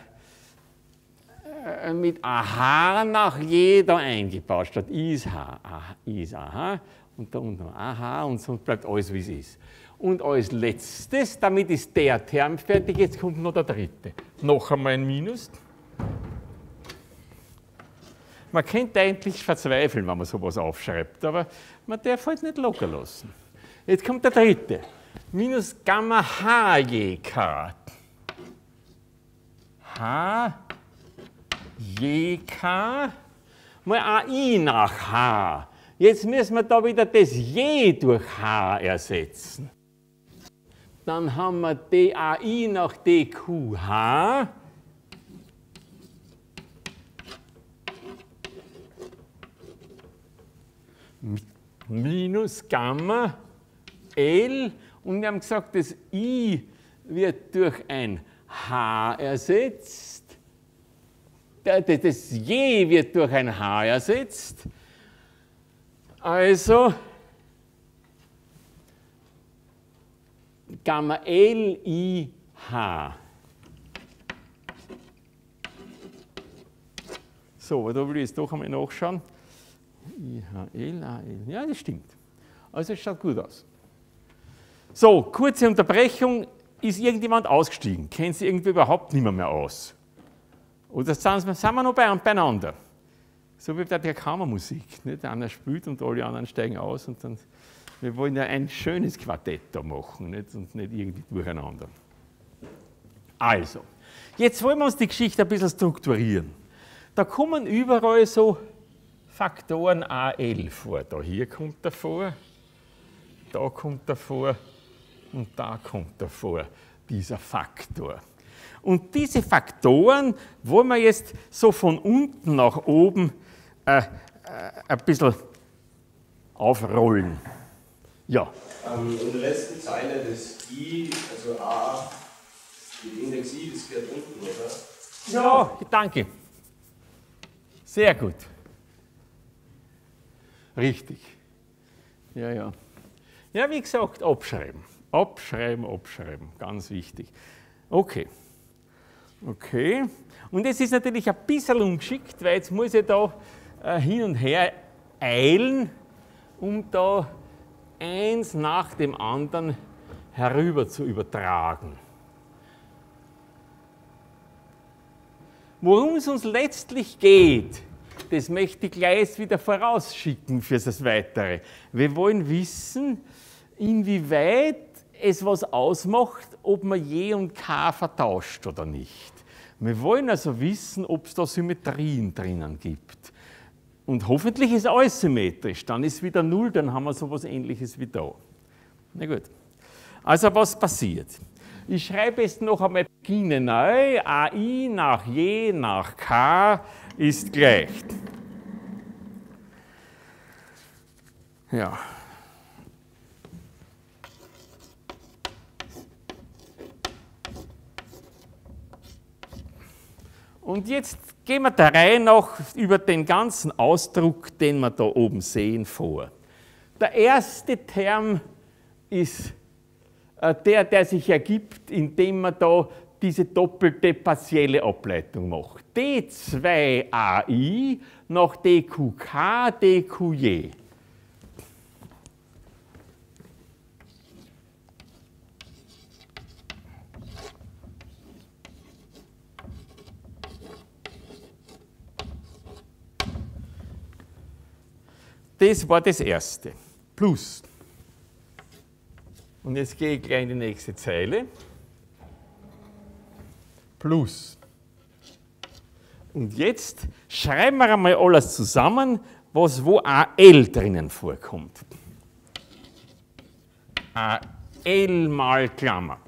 Speaker 1: mit AH nach jeder eingebaut, statt I ist H. I ist AH und da unten AH und sonst bleibt alles wie es ist. Und als letztes, damit ist der Term fertig, jetzt kommt noch der dritte. Noch einmal ein Minus. Man könnte eigentlich verzweifeln, wenn man sowas aufschreibt, aber man darf halt nicht locker lassen. Jetzt kommt der dritte. Minus Gamma HJK. HJK mal AI nach H. Jetzt müssen wir da wieder das J durch H ersetzen. Dann haben wir DAI nach DQH. minus Gamma L Und wir haben gesagt, das I wird durch ein H ersetzt. Das J wird durch ein H ersetzt. Also Gamma L I H. So, da will ich jetzt doch einmal nachschauen. IHL, AL. Ja, das stimmt. Also es schaut gut aus. So, kurze Unterbrechung. Ist irgendjemand ausgestiegen? Kennt sie irgendwie überhaupt mehr, mehr aus? Oder sind wir, noch beieinander? So wie bei der Kammermusik. Nicht? Einer spielt und alle anderen steigen aus. Und dann, wir wollen ja ein schönes Quartett da machen nicht? und nicht irgendwie durcheinander. Also, jetzt wollen wir uns die Geschichte ein bisschen strukturieren. Da kommen überall so Faktoren AL vor. Da hier kommt er vor, da kommt er vor und da kommt er vor, dieser Faktor. Und diese Faktoren wollen wir jetzt so von unten nach oben äh, äh, ein bisschen aufrollen. Ja.
Speaker 3: Ähm, in der letzten Zeile des I, also A, die Index I, das gehört unten, oder?
Speaker 1: Ja, danke. Sehr gut. Richtig. Ja, ja. Ja, wie gesagt, abschreiben. Abschreiben, abschreiben. Ganz wichtig. Okay. Okay. Und es ist natürlich ein bisschen ungeschickt, weil jetzt muss ich da äh, hin und her eilen, um da eins nach dem anderen herüber zu übertragen. Worum es uns letztlich geht, das möchte ich gleich wieder vorausschicken für das Weitere. Wir wollen wissen, inwieweit es was ausmacht, ob man J und K vertauscht oder nicht. Wir wollen also wissen, ob es da Symmetrien drinnen gibt. Und hoffentlich ist alles symmetrisch. Dann ist wieder Null, dann haben wir so etwas Ähnliches wie da. Na gut. Also was passiert? Ich schreibe jetzt noch einmal Beginne neu. AI nach J nach K ist gleich. Ja. Und jetzt gehen wir der Reihe nach über den ganzen Ausdruck, den wir da oben sehen, vor. Der erste Term ist äh, der, der sich ergibt, indem man da diese doppelte partielle Ableitung macht. D2AI nach DQK, DQJ. Das war das erste. Plus. Und jetzt gehe ich gleich in die nächste Zeile. Plus. Und jetzt schreiben wir einmal alles zusammen, was wo AL drinnen vorkommt. AL mal Klammer.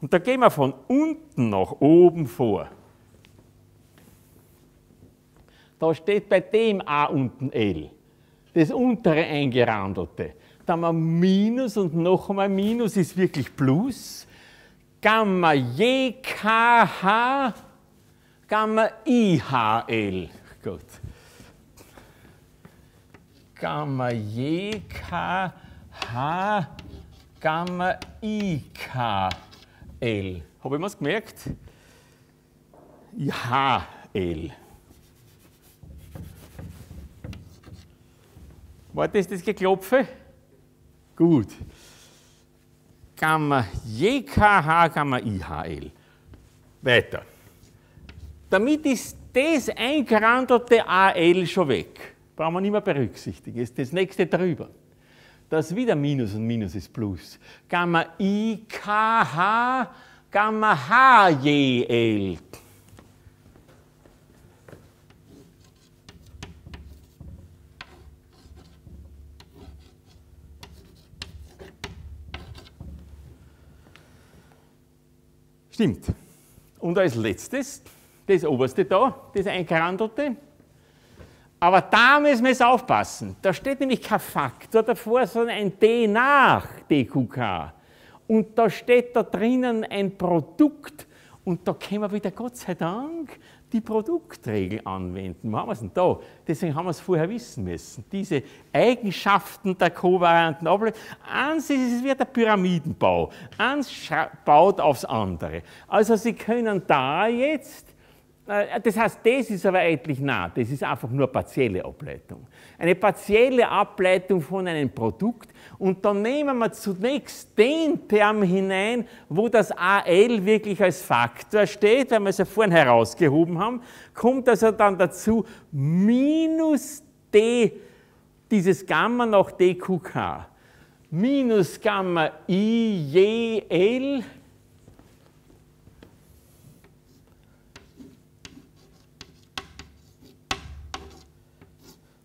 Speaker 1: Und da gehen wir von unten nach oben vor. Da steht bei dem A unten L das untere eingerandelte. Da haben wir Minus und noch einmal Minus ist wirklich Plus. Gamma JKH, Gamma IHL. Gut. Gamma JKH, Gamma IKL. Habe ich was gemerkt? IHL. War das das Geklopfe? Gut. Gamma JKH, Gamma IHL. Weiter. Damit ist das eingerandelte AL schon weg. Brauchen wir nicht mehr berücksichtigen. Ist das nächste drüber. Das ist wieder Minus und Minus ist Plus. Gamma IKH, Gamma HJL. Stimmt. Und als letztes, das oberste da, das eingerandelte. Aber da müssen wir jetzt aufpassen. Da steht nämlich kein Faktor davor, sondern ein D nach DQK. Und da steht da drinnen ein Produkt und da können wir wieder, Gott sei Dank, die Produktregel anwenden. Wo haben wir es denn da? Deswegen haben wir es vorher wissen müssen. Diese Eigenschaften der kovarianten Ableitung. Eins ist es wie der Pyramidenbau. Eins baut aufs andere. Also Sie können da jetzt das heißt, das ist aber eigentlich nah, das ist einfach nur partielle Ableitung. Eine partielle Ableitung von einem Produkt und dann nehmen wir zunächst den Term hinein, wo das AL wirklich als Faktor steht, weil wir es ja vorhin herausgehoben haben, kommt also dann dazu minus D, dieses Gamma nach DQK, minus Gamma IJL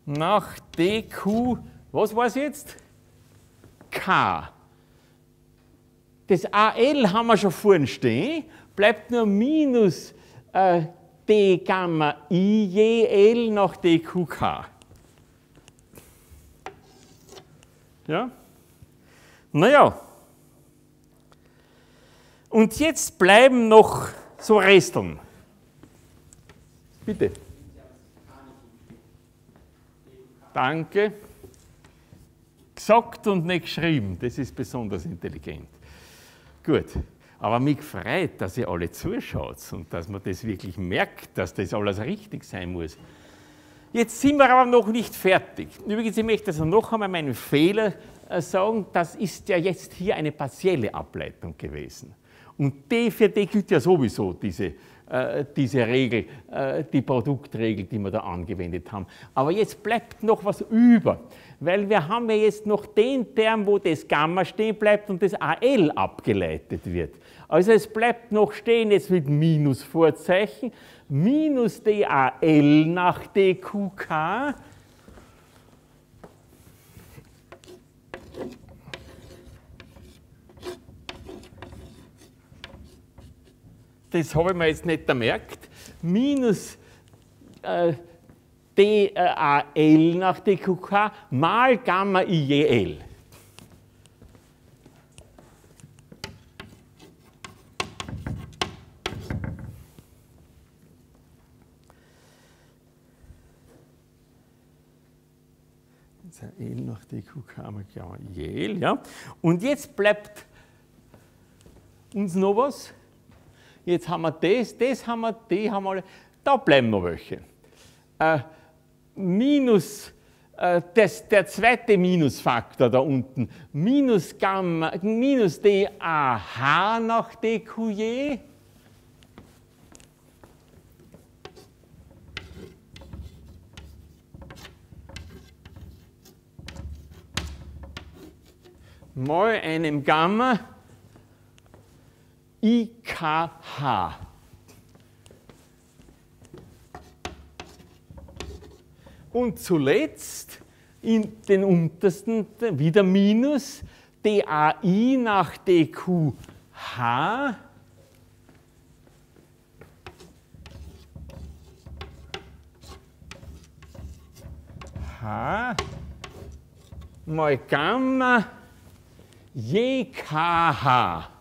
Speaker 1: nach dq, was war es jetzt? K. Das AL haben wir schon vorhin stehen, bleibt nur minus äh, d Gamma IJL nach dqk. Ja? Naja. Und jetzt bleiben noch so Resteln. Bitte. Danke. Gesagt und nicht geschrieben, das ist besonders intelligent. Gut, aber mich freut, dass ihr alle zuschaut und dass man das wirklich merkt, dass das alles richtig sein muss. Jetzt sind wir aber noch nicht fertig. Übrigens, ich möchte also noch einmal meinen Fehler äh, sagen, das ist ja jetzt hier eine partielle Ableitung gewesen. Und die, für die gilt ja sowieso diese diese Regel, äh, die Produktregel, die wir da angewendet haben. Aber jetzt bleibt noch was über, weil wir haben ja jetzt noch den Term, wo das Gamma stehen bleibt und das AL abgeleitet wird. Also es bleibt noch stehen jetzt mit Minusvorzeichen, minus DAL nach DQK das habe ich mir jetzt nicht gemerkt, minus äh, DAL nach DQK mal Gamma IJL. L nach DQK mal Gamma IJL. Ja. Und jetzt bleibt uns noch was jetzt haben wir das, das haben wir, die haben wir, da bleiben noch welche. Äh, minus, äh, das, der zweite Minusfaktor da unten, minus Gamma, minus DAH nach DQJ. mal einem Gamma IKH. Und zuletzt in den untersten wieder Minus DAI nach DQH. H mal Gamma JKH.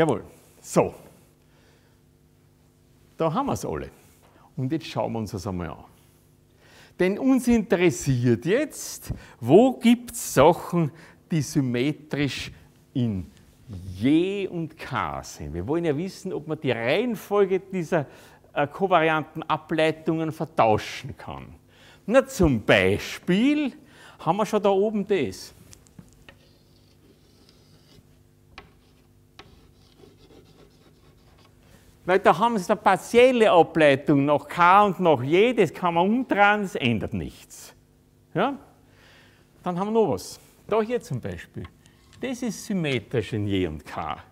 Speaker 1: Jawohl, so. Da haben wir es alle. Und jetzt schauen wir uns das einmal an. Denn uns interessiert jetzt, wo gibt es Sachen, die symmetrisch in J und K sind. Wir wollen ja wissen, ob man die Reihenfolge dieser äh, kovarianten Ableitungen vertauschen kann. Na, zum Beispiel haben wir schon da oben das. Weil da haben Sie eine partielle Ableitung nach K und nach J, das kann man umdrehen, das ändert nichts. Ja? Dann haben wir noch was. Da hier zum Beispiel. Das ist symmetrisch in J und K.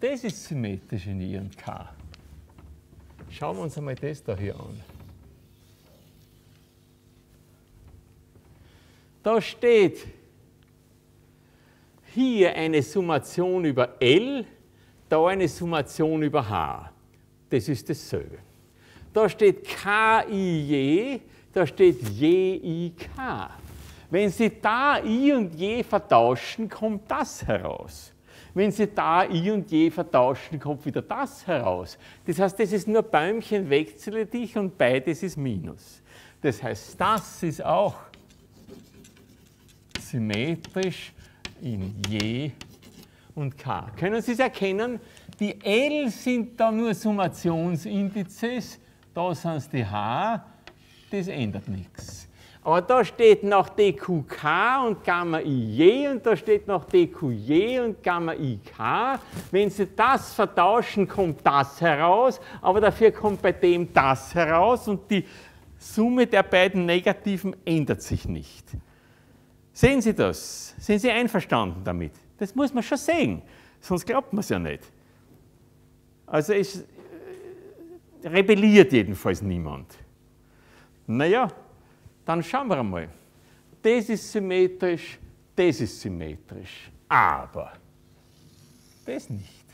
Speaker 1: Das ist symmetrisch in J und K. Schauen wir uns einmal das da hier an. Da steht hier eine Summation über L, da eine Summation über H. Das ist dasselbe. Da steht KIJ, da steht JIK. Wenn Sie da I und J vertauschen, kommt das heraus. Wenn Sie da I und J vertauschen, kommt wieder das heraus. Das heißt, das ist nur Bäumchen wechsle dich und beides ist Minus. Das heißt, das ist auch symmetrisch in J und K. Können Sie es erkennen? Die L sind da nur Summationsindizes, da sind es die H, das ändert nichts. Aber da steht noch DQK und Gamma IJ und da steht noch DQJ und Gamma IK. Wenn Sie das vertauschen, kommt das heraus, aber dafür kommt bei dem das heraus und die Summe der beiden Negativen ändert sich nicht. Sehen Sie das? Sind Sie einverstanden damit? Das muss man schon sehen, sonst glaubt man es ja nicht. Also es rebelliert jedenfalls niemand. Naja, dann schauen wir einmal. Das ist symmetrisch, das ist symmetrisch, aber das nicht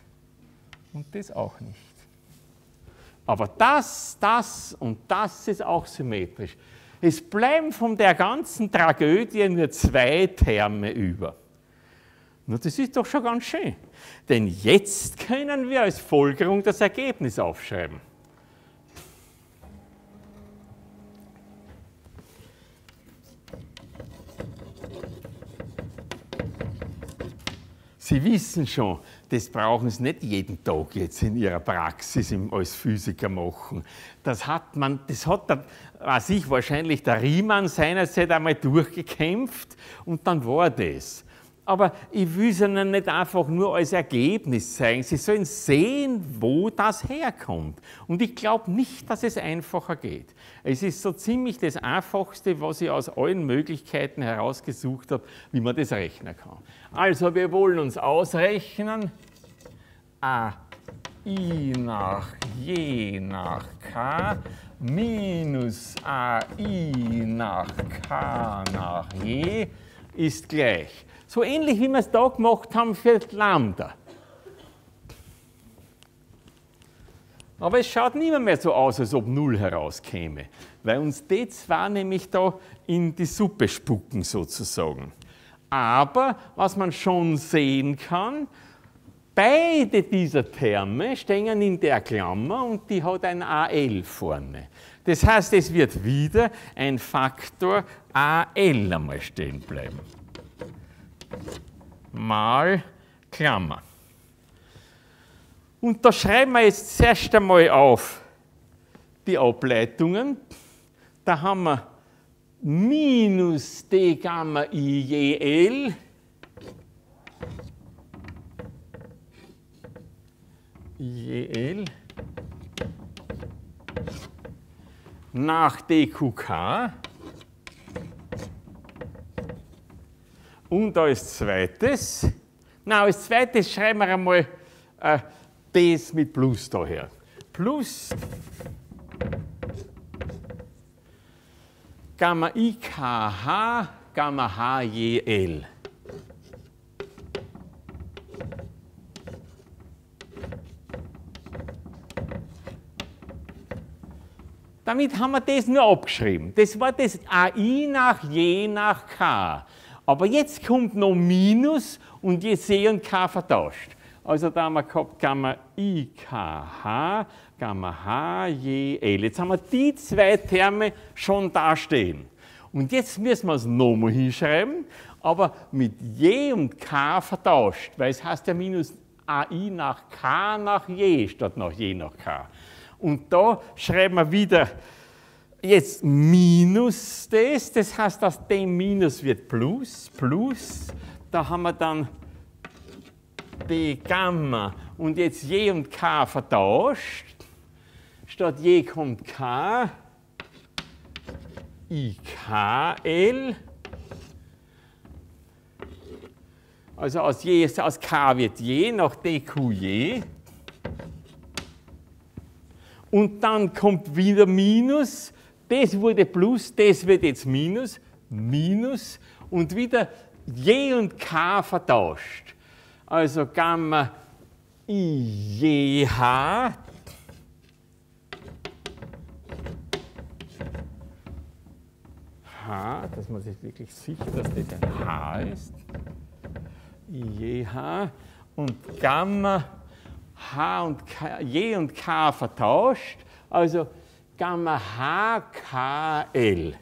Speaker 1: und das auch nicht. Aber das, das und das ist auch symmetrisch. Es bleiben von der ganzen Tragödie nur zwei Terme über. Na, das ist doch schon ganz schön. Denn jetzt können wir als Folgerung das Ergebnis aufschreiben. Sie wissen schon, das brauchen Sie nicht jeden Tag jetzt in Ihrer Praxis als Physiker machen. Das hat man, das hat der, weiß ich, wahrscheinlich der Riemann seinerzeit einmal durchgekämpft und dann war das aber ich will es Ihnen nicht einfach nur als Ergebnis zeigen. Sie sollen sehen, wo das herkommt. Und ich glaube nicht, dass es einfacher geht. Es ist so ziemlich das Einfachste, was ich aus allen Möglichkeiten herausgesucht habe, wie man das rechnen kann. Also, wir wollen uns ausrechnen, a i nach j nach k minus a i nach k nach j ist gleich so ähnlich wie wir es da gemacht haben für Lambda. Aber es schaut nicht mehr so aus, als ob 0 herauskäme, weil uns die zwei nämlich da in die Suppe spucken sozusagen. Aber was man schon sehen kann, beide dieser Terme stehen in der Klammer und die hat ein AL vorne. Das heißt, es wird wieder ein Faktor AL einmal stehen bleiben mal Klammer. Und da schreiben wir jetzt zuerst einmal auf die Ableitungen. Da haben wir minus d Gamma i je L JL nach dqk Und als zweites, na, als zweites schreiben wir einmal äh, das mit Plus daher. Plus Gamma IKH, Gamma HJL. Damit haben wir das nur abgeschrieben. Das war das AI nach J nach K. Aber jetzt kommt noch Minus und je C und K vertauscht. Also da haben wir gehabt Gamma IKH, Gamma HJL. Jetzt haben wir die zwei Terme schon da stehen. Und jetzt müssen wir es nochmal hinschreiben, aber mit J und K vertauscht, weil es heißt ja minus AI nach K nach J statt nach J nach K. Und da schreiben wir wieder jetzt minus das, das heißt, aus dem Minus wird Plus, Plus, da haben wir dann B Gamma und jetzt J und K vertauscht. Statt J kommt K, IKL. Also aus, J, aus K wird J nach DQJ. Und dann kommt wieder Minus. Das wurde Plus, das wird jetzt Minus, Minus. Und wieder J und K vertauscht. Also Gamma IJH H, dass man sich wirklich sicher, dass das ein H ist. IJH und Gamma H und K, J und K vertauscht, also Gamma HKL.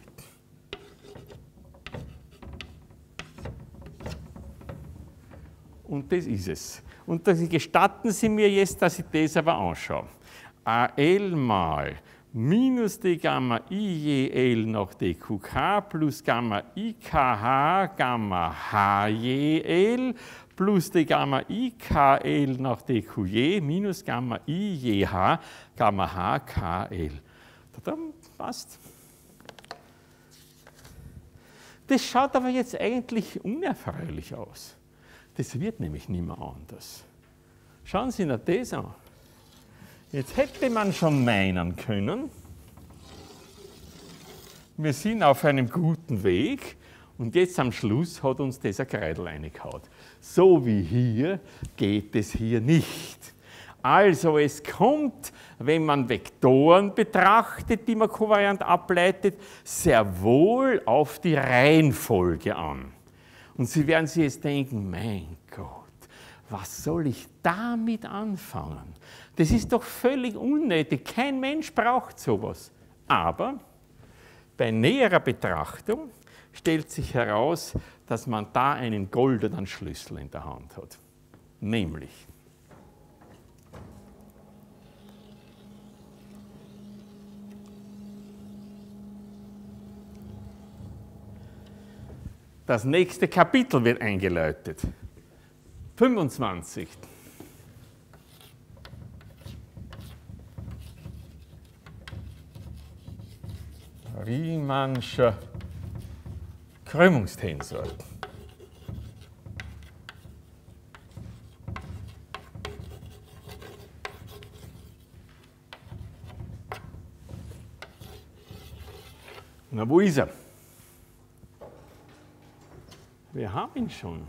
Speaker 1: Und das ist es. Und das gestatten Sie mir jetzt, dass ich das aber anschaue. AL mal minus die Gamma IJL nach DQK plus Gamma IKH Gamma HJL plus die Gamma IKL nach DQJ minus Gamma IJH Gamma HKL. Dann passt. Das schaut aber jetzt eigentlich unerfreulich aus. Das wird nämlich nicht mehr anders. Schauen Sie nach das an. Jetzt hätte man schon meinen können, wir sind auf einem guten Weg und jetzt am Schluss hat uns dieser Kreidel reingehauen. So wie hier geht es hier nicht. Also es kommt, wenn man Vektoren betrachtet, die man kovariant ableitet, sehr wohl auf die Reihenfolge an. Und Sie werden sich jetzt denken, mein Gott, was soll ich damit anfangen? Das ist doch völlig unnötig. Kein Mensch braucht sowas. Aber bei näherer Betrachtung stellt sich heraus, dass man da einen goldenen Schlüssel in der Hand hat. Nämlich Das nächste Kapitel wird eingeläutet. 25. Riemannscher Krümmungstensor. Na, wo ist er? Wir haben ihn schon.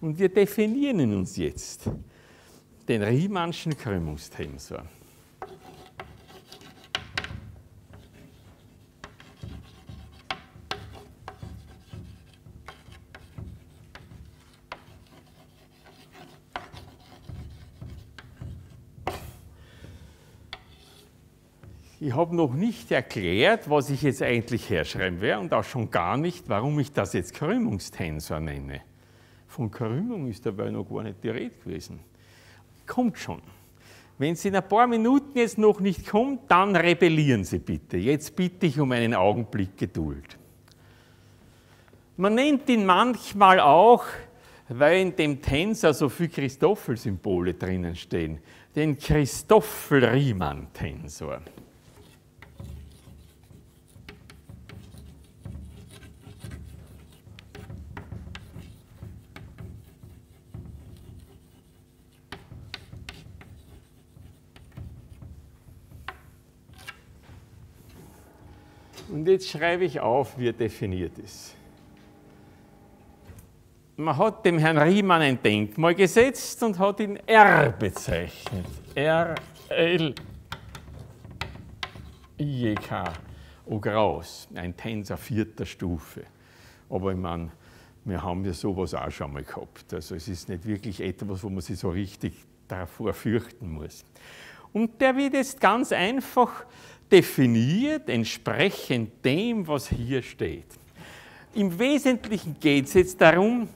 Speaker 1: Und wir definieren uns jetzt den Riemannschen Krümmungstensor. Ich habe noch nicht erklärt, was ich jetzt eigentlich herschreiben werde und auch schon gar nicht, warum ich das jetzt Krümmungstensor nenne. Von Krümmung ist dabei noch gar nicht die Rede gewesen. Kommt schon. Wenn es in ein paar Minuten jetzt noch nicht kommt, dann rebellieren Sie bitte. Jetzt bitte ich um einen Augenblick Geduld. Man nennt ihn manchmal auch, weil in dem Tensor so viele Christoffel-Symbole drinnen stehen, den Christoffel-Riemann-Tensor. Und jetzt schreibe ich auf, wie er definiert ist. Man hat dem Herrn Riemann ein Denkmal gesetzt und hat ihn R bezeichnet. R, L, I, K. O Graus, ein Tensor vierter Stufe. Aber ich meine, wir haben ja sowas auch schon mal gehabt. Also es ist nicht wirklich etwas, wo man sich so richtig davor fürchten muss. Und der wird jetzt ganz einfach definiert entsprechend dem, was hier steht. Im Wesentlichen geht es jetzt darum,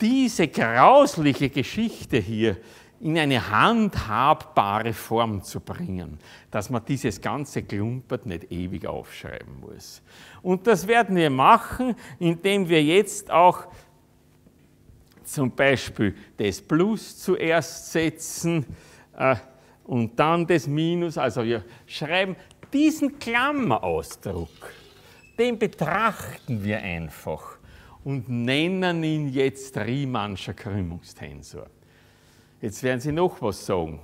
Speaker 1: diese grausliche Geschichte hier in eine handhabbare Form zu bringen, dass man dieses ganze Klumpert nicht ewig aufschreiben muss. Und das werden wir machen, indem wir jetzt auch zum Beispiel das Plus zuerst setzen äh, und dann das Minus. Also wir schreiben diesen Klammerausdruck, den betrachten wir einfach und nennen ihn jetzt Riemannscher Krümmungstensor. Jetzt werden Sie noch was sagen.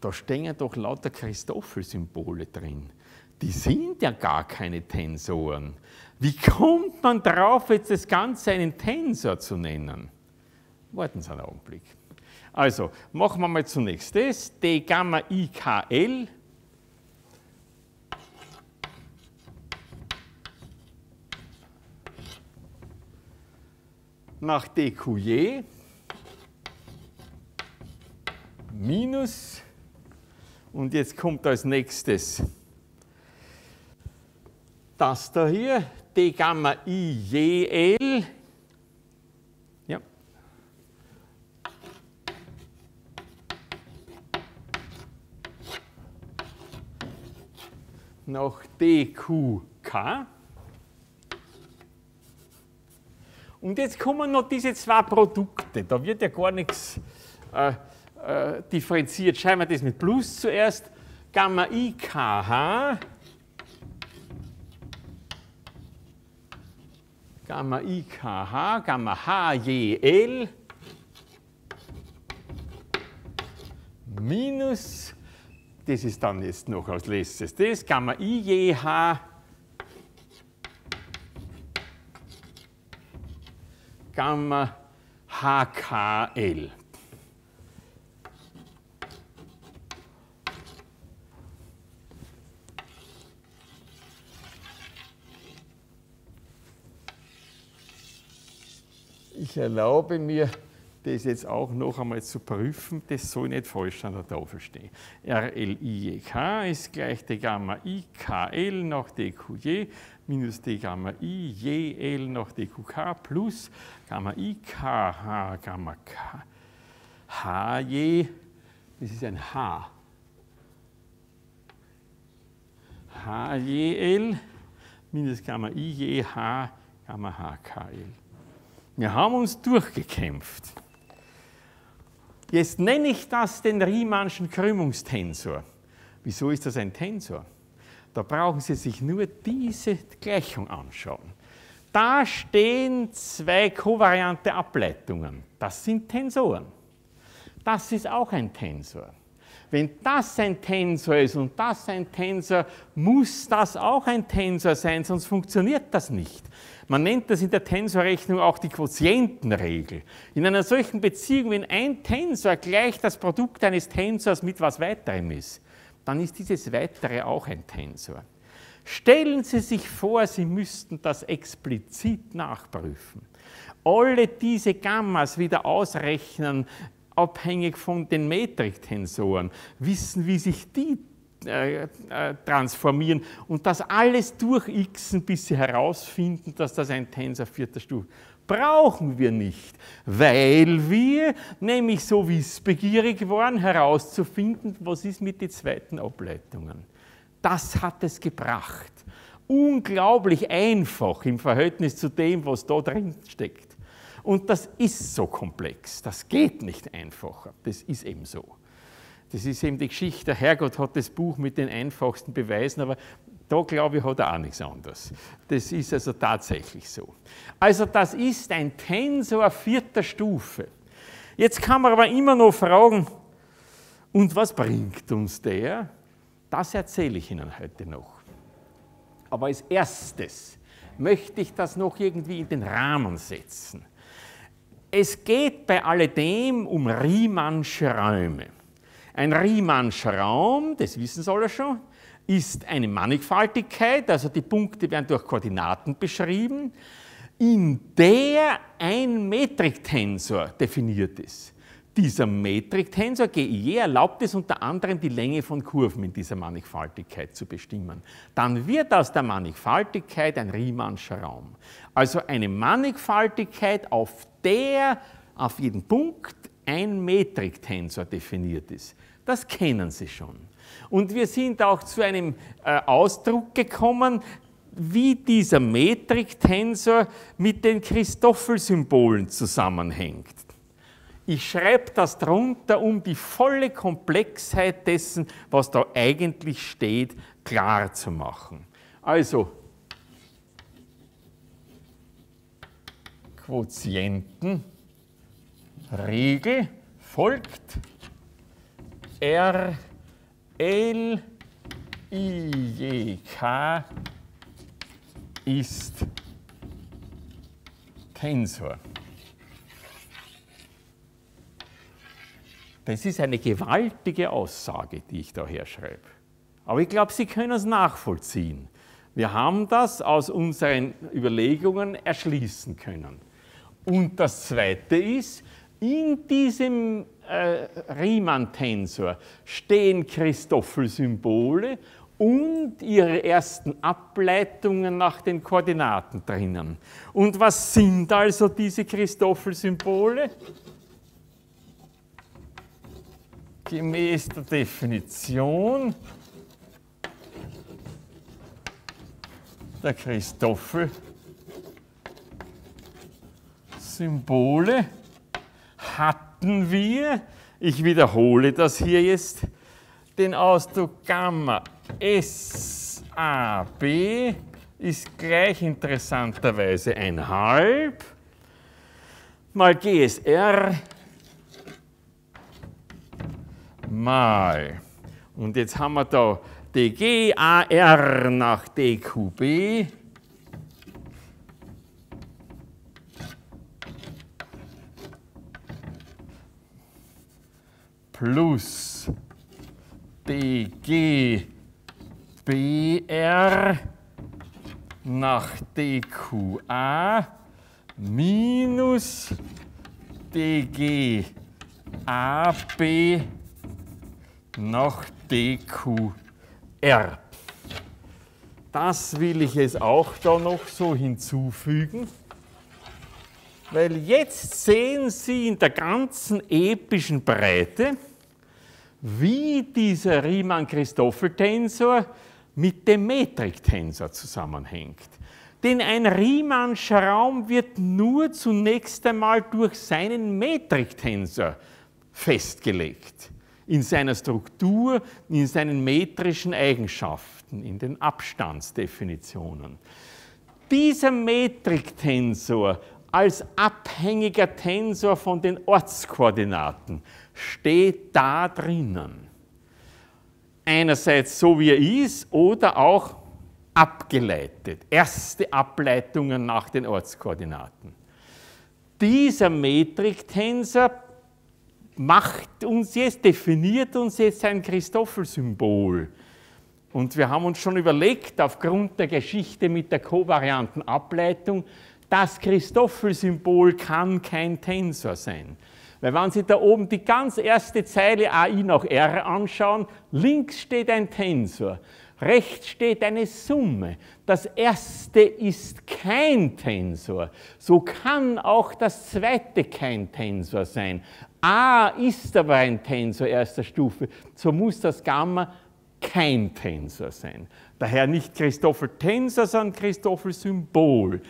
Speaker 1: Da stehen ja doch lauter Christoffel-Symbole drin. die sind ja gar keine Tensoren. Wie kommt man darauf, jetzt das Ganze einen Tensor zu nennen? Warten Sie einen Augenblick. Also, machen wir mal zunächst das, d Gamma IKL. Nach dqj minus und jetzt kommt als nächstes das da hier, d Gamma IJL. Ja. Nach dqk. Und jetzt kommen noch diese zwei Produkte. Da wird ja gar nichts äh, äh, differenziert. Schreiben wir das mit Plus zuerst. Gamma IKH. Gamma IKH, Gamma HJL minus, das ist dann jetzt noch als letztes das, Gamma IJH Gamma HKL. Ich erlaube mir, das jetzt auch noch einmal zu prüfen, das soll nicht falsch an der Tafel stehen. RLIEK ist gleich d Gamma IKL nach DQJ minus d Gamma IJL nach DQK plus Gamma IKH Gamma K HJ, das ist ein H. HJL minus Gamma IJH Gamma HKL. Wir haben uns durchgekämpft. Jetzt nenne ich das den Riemannschen Krümmungstensor. Wieso ist das ein Tensor? Da brauchen Sie sich nur diese Gleichung anschauen. Da stehen zwei kovariante Ableitungen. Das sind Tensoren. Das ist auch ein Tensor. Wenn das ein Tensor ist und das ein Tensor, muss das auch ein Tensor sein, sonst funktioniert das nicht. Man nennt das in der Tensorrechnung auch die Quotientenregel. In einer solchen Beziehung, wenn ein Tensor gleich das Produkt eines Tensors mit was weiterem ist, dann ist dieses weitere auch ein Tensor. Stellen Sie sich vor, Sie müssten das explizit nachprüfen. Alle diese Gammas wieder ausrechnen, abhängig von den Metriktensoren, wissen, wie sich die äh, äh, transformieren und das alles durchxen, bis sie herausfinden, dass das ein Tensor vierter Stufe brauchen wir nicht, weil wir nämlich so wissbegierig waren, herauszufinden, was ist mit den zweiten Ableitungen. Das hat es gebracht. Unglaublich einfach im Verhältnis zu dem, was da drin steckt. Und das ist so komplex, das geht nicht einfacher, das ist eben so. Das ist eben die Geschichte, Herrgott hat das Buch mit den einfachsten Beweisen, aber da glaube ich, hat er auch nichts anderes. Das ist also tatsächlich so. Also das ist ein Tensor vierter Stufe. Jetzt kann man aber immer noch fragen, und was bringt uns der? Das erzähle ich Ihnen heute noch. Aber als erstes möchte ich das noch irgendwie in den Rahmen setzen. Es geht bei alledem um Riemannsche Räume. Ein Riemannscher Raum, das wissen Sie alle schon, ist eine Mannigfaltigkeit, also die Punkte werden durch Koordinaten beschrieben, in der ein Metriktensor definiert ist. Dieser Metriktensor GIE erlaubt es unter anderem, die Länge von Kurven in dieser Mannigfaltigkeit zu bestimmen. Dann wird aus der Mannigfaltigkeit ein Riemannscher Raum. Also eine Mannigfaltigkeit, auf der auf jeden Punkt ein Metriktensor definiert ist. Das kennen Sie schon. Und wir sind auch zu einem äh, Ausdruck gekommen, wie dieser Metriktensor mit den Christoffel-Symbolen zusammenhängt. Ich schreibe das drunter, um die volle Komplexheit dessen, was da eigentlich steht, klar zu machen. Also, Quotienten, Regel folgt R L IJK ist Tensor. Das ist eine gewaltige Aussage, die ich da herschreibe. Aber ich glaube, Sie können es nachvollziehen. Wir haben das aus unseren Überlegungen erschließen können. Und das Zweite ist, in diesem äh, Riemann-Tensor stehen Christoffel-Symbole und ihre ersten Ableitungen nach den Koordinaten drinnen. Und was sind also diese Christoffel-Symbole? Gemäß der Definition der Christoffel Symbole hatten wir, ich wiederhole das hier jetzt, den Ausdruck Gamma SAB ist gleich interessanterweise ein halb mal GSR mal. Und jetzt haben wir da dGAR nach dQB. Plus dGBR nach dQA minus dGAB nach dQR. Das will ich jetzt auch da noch so hinzufügen, weil jetzt sehen Sie in der ganzen epischen Breite, wie dieser Riemann-Christoffel-Tensor mit dem Metriktensor zusammenhängt. Denn ein Riemannscher Raum wird nur zunächst einmal durch seinen Metriktensor festgelegt in seiner Struktur, in seinen metrischen Eigenschaften, in den Abstandsdefinitionen. Dieser Metriktensor als abhängiger Tensor von den Ortskoordinaten steht da drinnen. Einerseits so wie er ist oder auch abgeleitet. Erste Ableitungen nach den Ortskoordinaten. Dieser Metriktensor macht uns jetzt, definiert uns jetzt ein Christoffel-Symbol. Und wir haben uns schon überlegt, aufgrund der Geschichte mit der kovarianten Ableitung, das Christoffel-Symbol kann kein Tensor sein. Weil wenn Sie da oben die ganz erste Zeile AI nach R anschauen, links steht ein Tensor, rechts steht eine Summe. Das erste ist kein Tensor. So kann auch das zweite kein Tensor sein. A ist aber ein Tensor erster Stufe, so muss das Gamma kein Tensor sein. Daher nicht Christoffel Tensor, sondern Christoffel Symbol.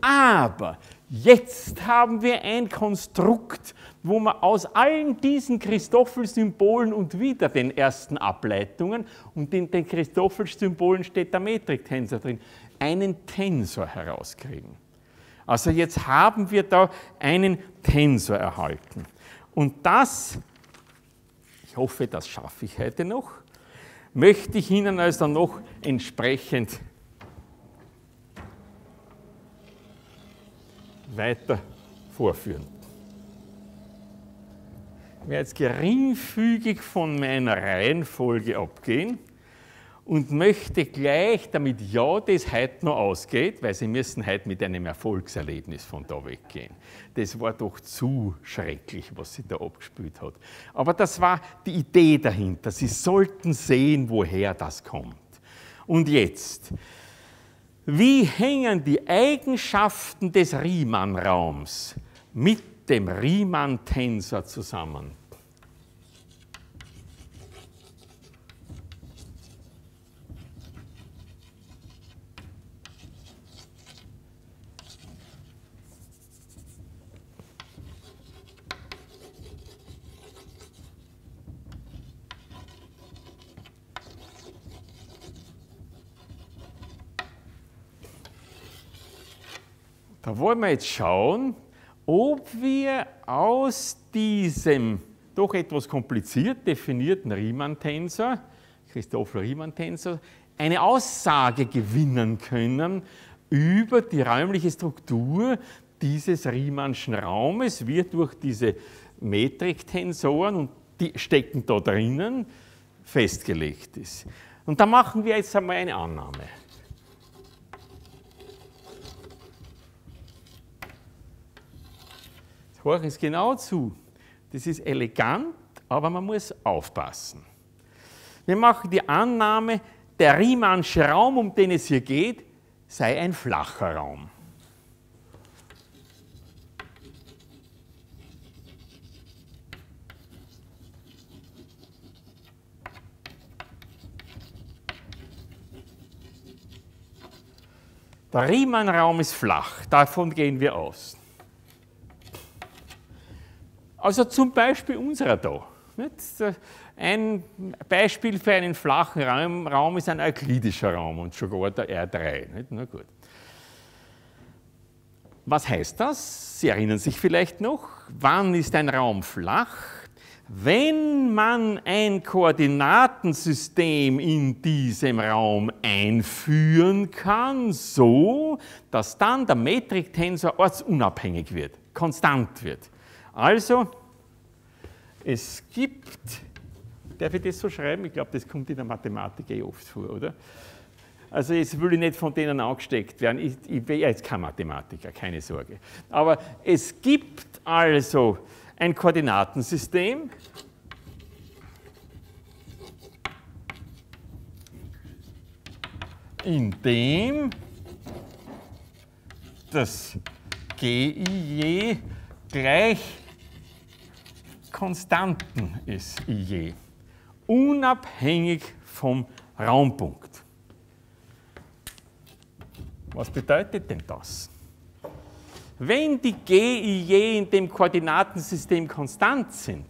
Speaker 1: Aber jetzt haben wir ein Konstrukt, wo man aus allen diesen Christoffel-Symbolen und wieder den ersten Ableitungen, und in den Christoffel-Symbolen steht der Metriktensor drin, einen Tensor herauskriegen. Also jetzt haben wir da einen Tensor erhalten. Und das, ich hoffe, das schaffe ich heute noch, möchte ich Ihnen also noch entsprechend weiter vorführen. Ich werde jetzt geringfügig von meiner Reihenfolge abgehen und möchte gleich, damit ja das heute noch ausgeht, weil Sie müssen heute mit einem Erfolgserlebnis von da weggehen. Das war doch zu schrecklich, was sie da abgespielt hat. Aber das war die Idee dahinter. Sie sollten sehen, woher das kommt. Und jetzt, wie hängen die Eigenschaften des Riemann-Raums mit dem Riemann-Tensor zusammen? Da wollen wir jetzt schauen, ob wir aus diesem doch etwas kompliziert definierten Riemann-Tensor, Christoffel-Riemann-Tensor, eine Aussage gewinnen können über die räumliche Struktur dieses Riemannschen Raumes, wird durch diese Metriktensoren, und die stecken da drinnen, festgelegt ist. Und da machen wir jetzt einmal eine Annahme. Horch es genau zu. Das ist elegant, aber man muss aufpassen. Wir machen die Annahme, der Riemannsche Raum, um den es hier geht, sei ein flacher Raum. Der Riemann-Raum ist flach, davon gehen wir aus. Also zum Beispiel unserer da. Ein Beispiel für einen flachen Raum, Raum ist ein euklidischer Raum und schon gar der R3. Nicht? Na gut. Was heißt das? Sie erinnern sich vielleicht noch. Wann ist ein Raum flach? Wenn man ein Koordinatensystem in diesem Raum einführen kann, so dass dann der Metriktensor ortsunabhängig wird, konstant wird. Also, es gibt, darf ich das so schreiben? Ich glaube, das kommt in der Mathematik eh oft vor, oder? Also jetzt will ich nicht von denen angesteckt werden. Ich, ich bin jetzt kein Mathematiker, keine Sorge. Aber es gibt also ein Koordinatensystem, in dem das GIJ gleich Konstanten ist IJ, unabhängig vom Raumpunkt. Was bedeutet denn das? Wenn die GIJ in dem Koordinatensystem konstant sind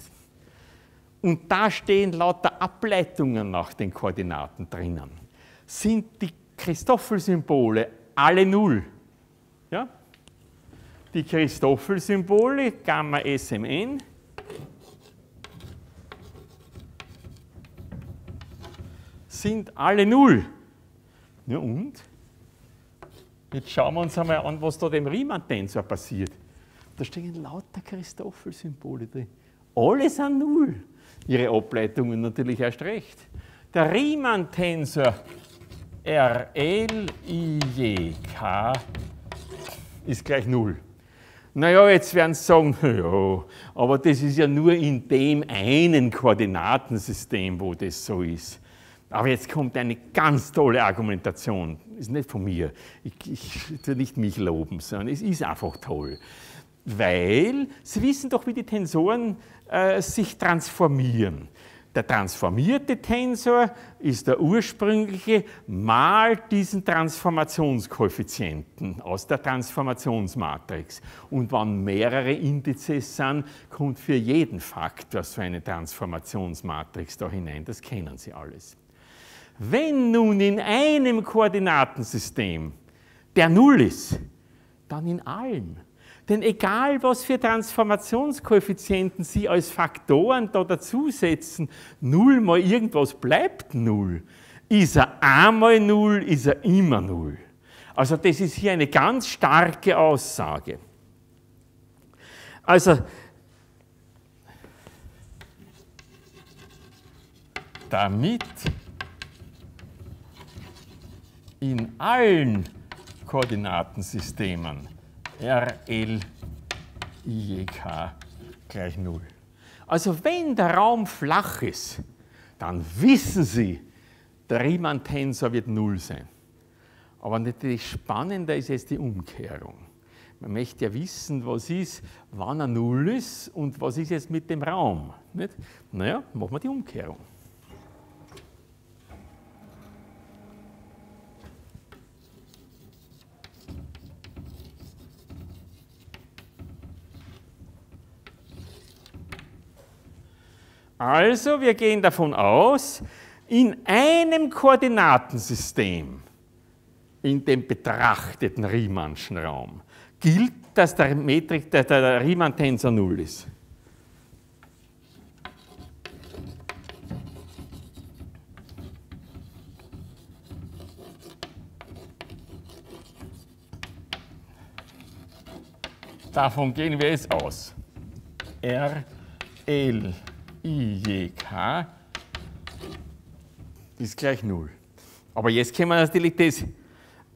Speaker 1: und da stehen lauter Ableitungen nach den Koordinaten drinnen, sind die Christoffel-Symbole alle Null. Ja? Die Christoffel-Symbole, Gamma SMN, sind alle Null. Ja und? Jetzt schauen wir uns einmal an, was da dem Riemann-Tensor passiert. Da stehen lauter Christoffel-Symbole drin. Alle sind Null. Ihre Ableitungen natürlich erst recht. Der Riemann-Tensor RLIJK ist gleich Null. Naja, jetzt werden Sie sagen, ja, aber das ist ja nur in dem einen Koordinatensystem, wo das so ist. Aber jetzt kommt eine ganz tolle Argumentation. Ist nicht von mir. Ich, ich will nicht mich loben, sondern es ist einfach toll. Weil Sie wissen doch, wie die Tensoren äh, sich transformieren. Der transformierte Tensor ist der ursprüngliche mal diesen Transformationskoeffizienten aus der Transformationsmatrix. Und wenn mehrere Indizes sind, kommt für jeden Faktor so eine Transformationsmatrix da hinein. Das kennen Sie alles. Wenn nun in einem Koordinatensystem der Null ist, dann in allen. Denn egal, was für Transformationskoeffizienten Sie als Faktoren da dazusetzen, Null mal irgendwas bleibt Null. Ist er einmal Null, ist er immer Null. Also das ist hier eine ganz starke Aussage. Also damit in allen Koordinatensystemen RL IEK gleich 0. Also wenn der Raum flach ist, dann wissen Sie, der Riemann-Tensor wird 0 sein. Aber natürlich spannender ist jetzt die Umkehrung. Man möchte ja wissen, was ist, wann er 0 ist und was ist jetzt mit dem Raum. Nicht? Naja, machen wir die Umkehrung. Also, wir gehen davon aus, in einem Koordinatensystem, in dem betrachteten Riemannschen Raum, gilt, dass der, Metrik, der, der Riemann-Tensor 0 ist. Davon gehen wir jetzt aus. R, L, I, J, K ist gleich 0. Aber jetzt können wir natürlich das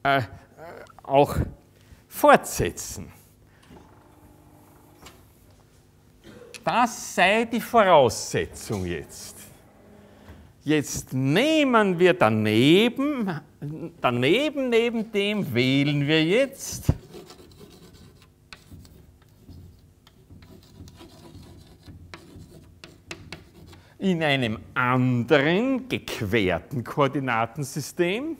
Speaker 1: äh, auch fortsetzen. Das sei die Voraussetzung jetzt. Jetzt nehmen wir daneben, daneben, neben dem wählen wir jetzt in einem anderen gequerten Koordinatensystem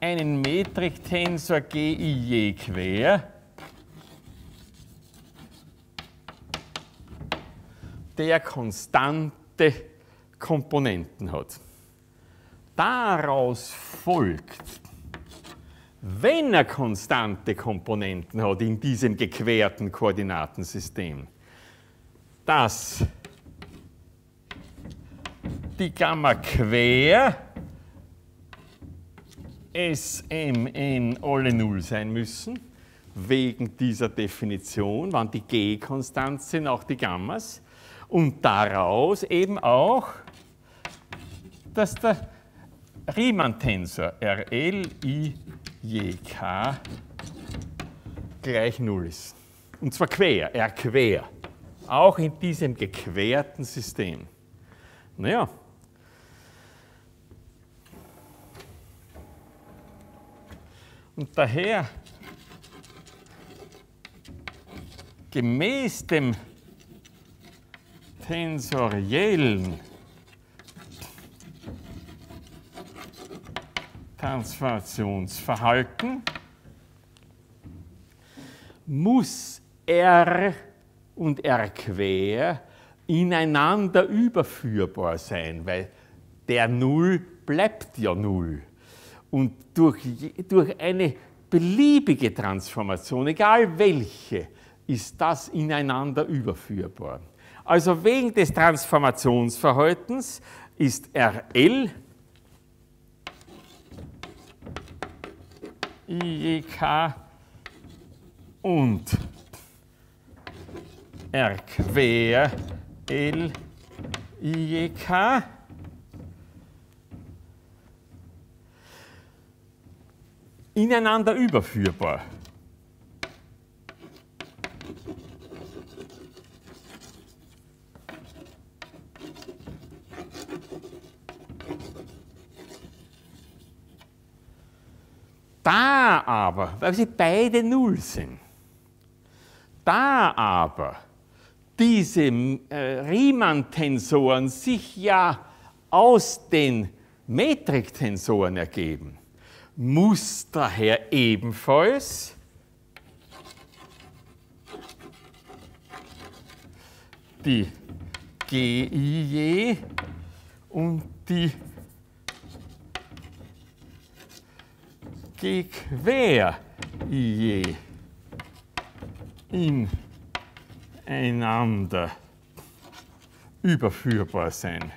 Speaker 1: einen Metriktensor GIJ quer, der konstante Komponenten hat. Daraus folgt, wenn er konstante Komponenten hat in diesem gequerten Koordinatensystem, dass die Gamma quer SMN alle Null sein müssen, wegen dieser Definition, wann die G konstant sind, auch die Gammas, und daraus eben auch, dass der Riemann-Tensor RLIJK gleich Null ist. Und zwar quer, R quer, auch in diesem gequerten System. Naja, Und daher, gemäß dem tensoriellen Transformationsverhalten, muss R und R quer ineinander überführbar sein, weil der Null bleibt ja Null. Und durch, durch eine beliebige Transformation, egal welche, ist das ineinander überführbar. Also wegen des Transformationsverhaltens ist RL IJK und R quer L IJK ineinander überführbar. Da aber, weil sie beide Null sind, da aber diese äh, Riemann-Tensoren sich ja aus den Metriktensoren ergeben, muss daher ebenfalls die GIJ und die Gequer-IJ ineinander überführbar sein.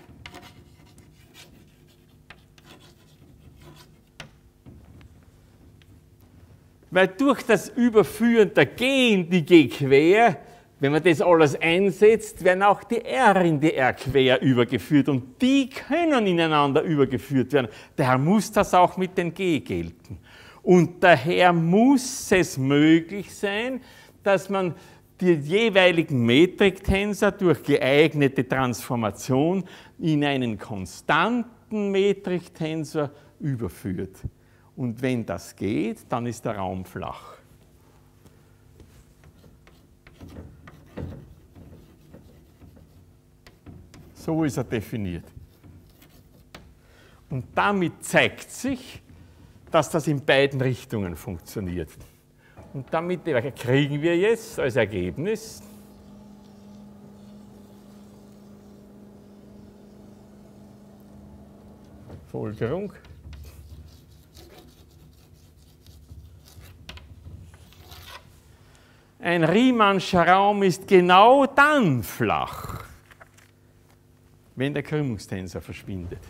Speaker 1: Weil durch das Überführen der G in die G quer, wenn man das alles einsetzt, werden auch die R in die R quer übergeführt und die können ineinander übergeführt werden. Daher muss das auch mit den G gelten. Und daher muss es möglich sein, dass man die jeweiligen Metriktensor durch geeignete Transformation in einen konstanten Metriktensor überführt. Und wenn das geht, dann ist der Raum flach. So ist er definiert. Und damit zeigt sich, dass das in beiden Richtungen funktioniert. Und damit kriegen wir jetzt als Ergebnis Folgerung Ein Riemannscher Raum ist genau dann flach, wenn der Krümmungstensor verschwindet.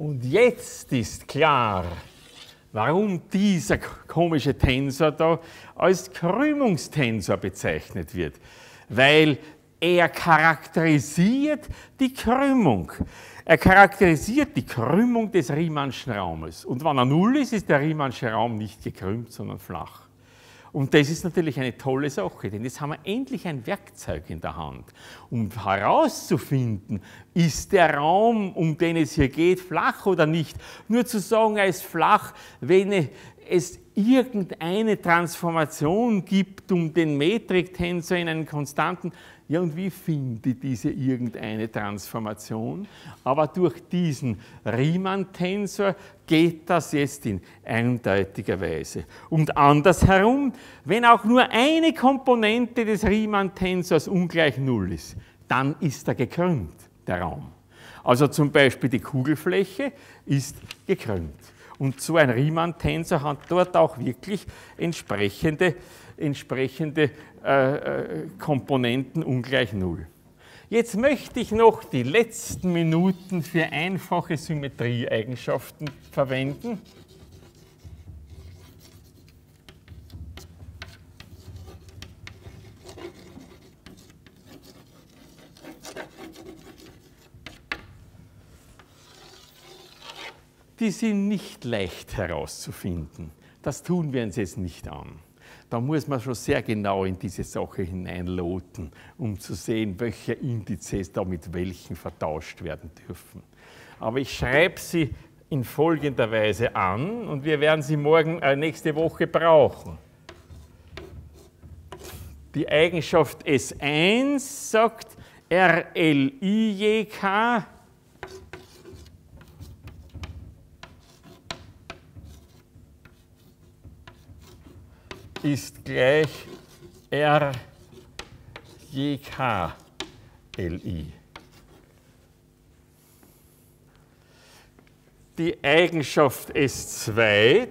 Speaker 1: Und jetzt ist klar, warum dieser komische Tensor da als Krümmungstensor bezeichnet wird. Weil er charakterisiert die Krümmung. Er charakterisiert die Krümmung des Riemannschen Raumes. Und wenn er null ist, ist der Riemannsche Raum nicht gekrümmt, sondern flach. Und das ist natürlich eine tolle Sache, denn jetzt haben wir endlich ein Werkzeug in der Hand, um herauszufinden, ist der Raum, um den es hier geht, flach oder nicht. Nur zu sagen, er ist flach, wenn es irgendeine Transformation gibt, um den Metriktensor in einen konstanten, ja, und wie finde diese irgendeine Transformation? Aber durch diesen Riemann-Tensor geht das jetzt in eindeutiger Weise. Und andersherum, wenn auch nur eine Komponente des Riemann-Tensors ungleich Null ist, dann ist er gekrümmt, der Raum. Also zum Beispiel die Kugelfläche ist gekrümmt. Und so ein Riemann-Tensor hat dort auch wirklich entsprechende entsprechende äh, äh, Komponenten ungleich Null. Jetzt möchte ich noch die letzten Minuten für einfache Symmetrieeigenschaften verwenden. Die sind nicht leicht herauszufinden. Das tun wir uns jetzt nicht an da muss man schon sehr genau in diese Sache hineinloten, um zu sehen, welche Indizes da mit welchen vertauscht werden dürfen. Aber ich schreibe sie in folgender Weise an und wir werden sie morgen, äh, nächste Woche brauchen. Die Eigenschaft S1 sagt RLIJK ist gleich R JK LI. Die Eigenschaft S2,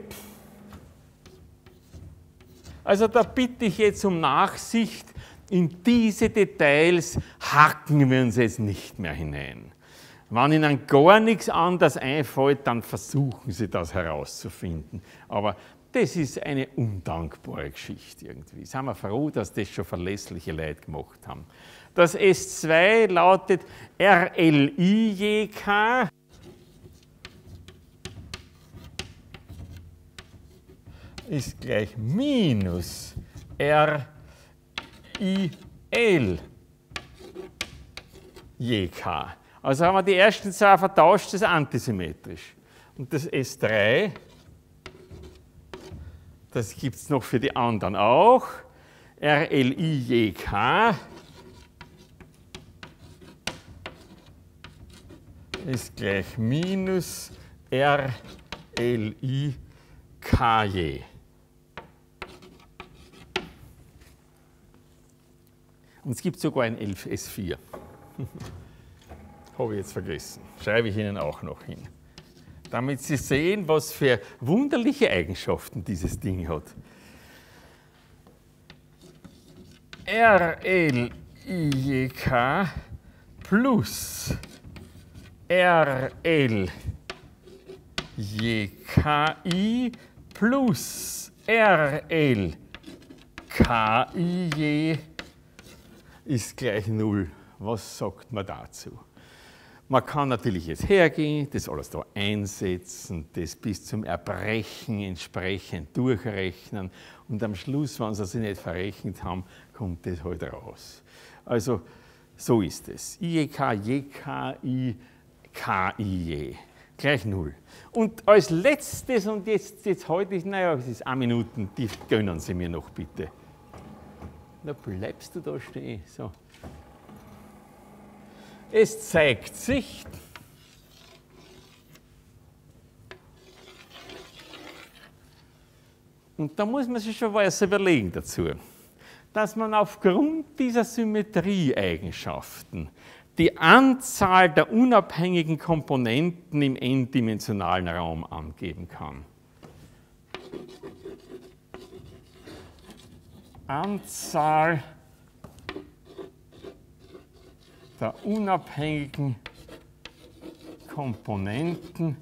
Speaker 1: also da bitte ich jetzt um Nachsicht, in diese Details hacken wir uns jetzt nicht mehr hinein. Wenn Ihnen gar nichts anderes einfällt, dann versuchen Sie das herauszufinden. Aber das ist eine undankbare Geschichte irgendwie. Sind wir froh, dass das schon verlässliche Leute gemacht haben. Das S2 lautet RLIJK. ist gleich minus RIL JK. Also haben wir die ersten zwei vertauscht, das ist antisymmetrisch. Und das S3 das gibt es noch für die anderen auch. RLIJK ist gleich minus RLIKJ. Und es gibt sogar ein 11S4. Habe ich jetzt vergessen. Schreibe ich Ihnen auch noch hin damit Sie sehen, was für wunderliche Eigenschaften dieses Ding hat. RLIJK plus RLJKI plus RLKIJ ist gleich Null. Was sagt man dazu? Man kann natürlich jetzt hergehen, das alles da einsetzen, das bis zum Erbrechen entsprechend durchrechnen und am Schluss, wenn sie sich nicht verrechnet haben, kommt das halt raus. Also so ist es. IEK, JK, I, KIJ. Gleich Null. Und als letztes, und jetzt, jetzt heute, naja, es ist eine Minute, die gönnen Sie mir noch bitte. Na, bleibst du da stehen? So. Es zeigt sich, und da muss man sich schon was überlegen dazu, dass man aufgrund dieser Symmetrieeigenschaften die Anzahl der unabhängigen Komponenten im n-dimensionalen Raum angeben kann. Anzahl der unabhängigen Komponenten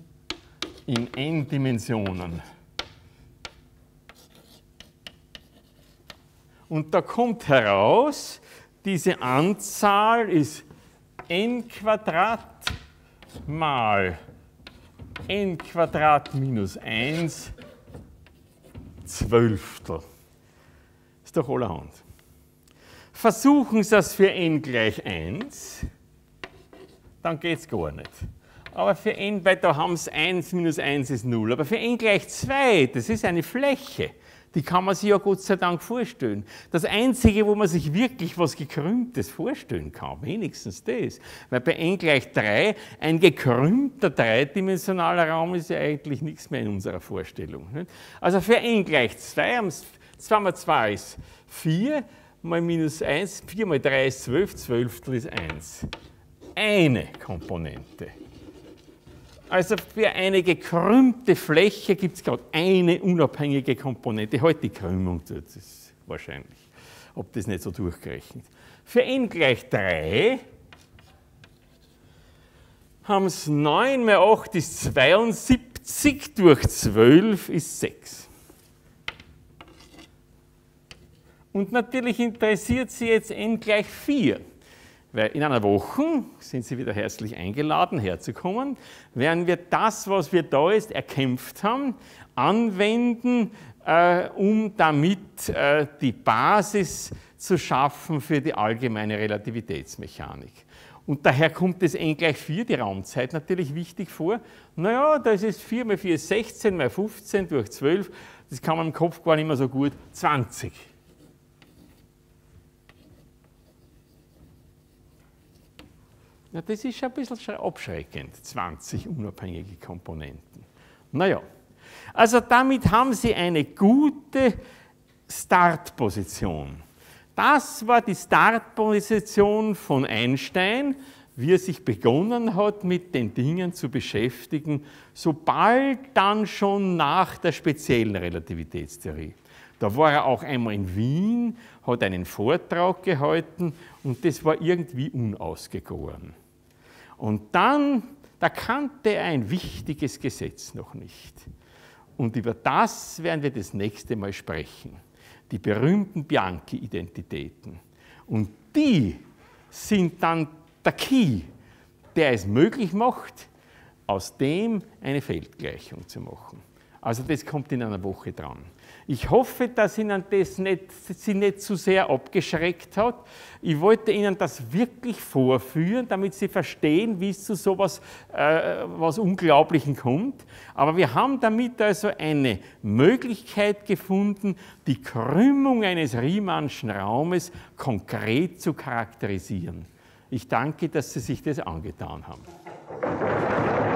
Speaker 1: in n Dimensionen. Und da kommt heraus, diese Anzahl ist n Quadrat mal n Quadrat minus 1 Zwölftel. Ist doch allerhand. Versuchen Sie das für n gleich 1, dann geht es gar nicht. Aber für n, weil da haben Sie 1 minus 1 ist 0. Aber für n gleich 2, das ist eine Fläche. Die kann man sich ja Gott sei Dank vorstellen. Das Einzige, wo man sich wirklich was Gekrümmtes vorstellen kann, wenigstens das. Weil bei n gleich 3 ein gekrümmter dreidimensionaler Raum ist ja eigentlich nichts mehr in unserer Vorstellung. Also für n gleich 2, 2 mal 2 ist 4, mal minus 1, 4 mal 3 ist 12, 12 ist 1. Eine Komponente. Also für eine gekrümmte Fläche gibt es gerade eine unabhängige Komponente. Heute die Krümmung tut es wahrscheinlich, ob das nicht so durchgerechnet. Für n gleich 3 haben es 9 mal 8 ist 72 durch 12 ist 6. Und natürlich interessiert Sie jetzt n gleich 4. Weil in einer Woche sind Sie wieder herzlich eingeladen, herzukommen, werden wir das, was wir da jetzt erkämpft haben, anwenden, äh, um damit äh, die Basis zu schaffen für die allgemeine Relativitätsmechanik. Und daher kommt das n gleich 4, die Raumzeit, natürlich wichtig vor. Naja, das ist 4 mal 4 ist 16 mal 15 durch 12, das kann man im Kopf gar nicht mehr so gut, 20. Ja, das ist ein bisschen abschreckend, 20 unabhängige Komponenten. Naja, also damit haben Sie eine gute Startposition. Das war die Startposition von Einstein, wie er sich begonnen hat, mit den Dingen zu beschäftigen, sobald dann schon nach der speziellen Relativitätstheorie. Da war er auch einmal in Wien, hat einen Vortrag gehalten und das war irgendwie unausgegoren. Und dann, da kannte er ein wichtiges Gesetz noch nicht. Und über das werden wir das nächste Mal sprechen. Die berühmten Bianchi-Identitäten. Und die sind dann der Key, der es möglich macht, aus dem eine Feldgleichung zu machen. Also das kommt in einer Woche dran. Ich hoffe, dass Ihnen das nicht, Sie nicht zu sehr abgeschreckt hat. Ich wollte Ihnen das wirklich vorführen, damit Sie verstehen, wie es zu so etwas äh, was Unglaublichen kommt. Aber wir haben damit also eine Möglichkeit gefunden, die Krümmung eines Riemannschen Raumes konkret zu charakterisieren. Ich danke, dass Sie sich das angetan haben.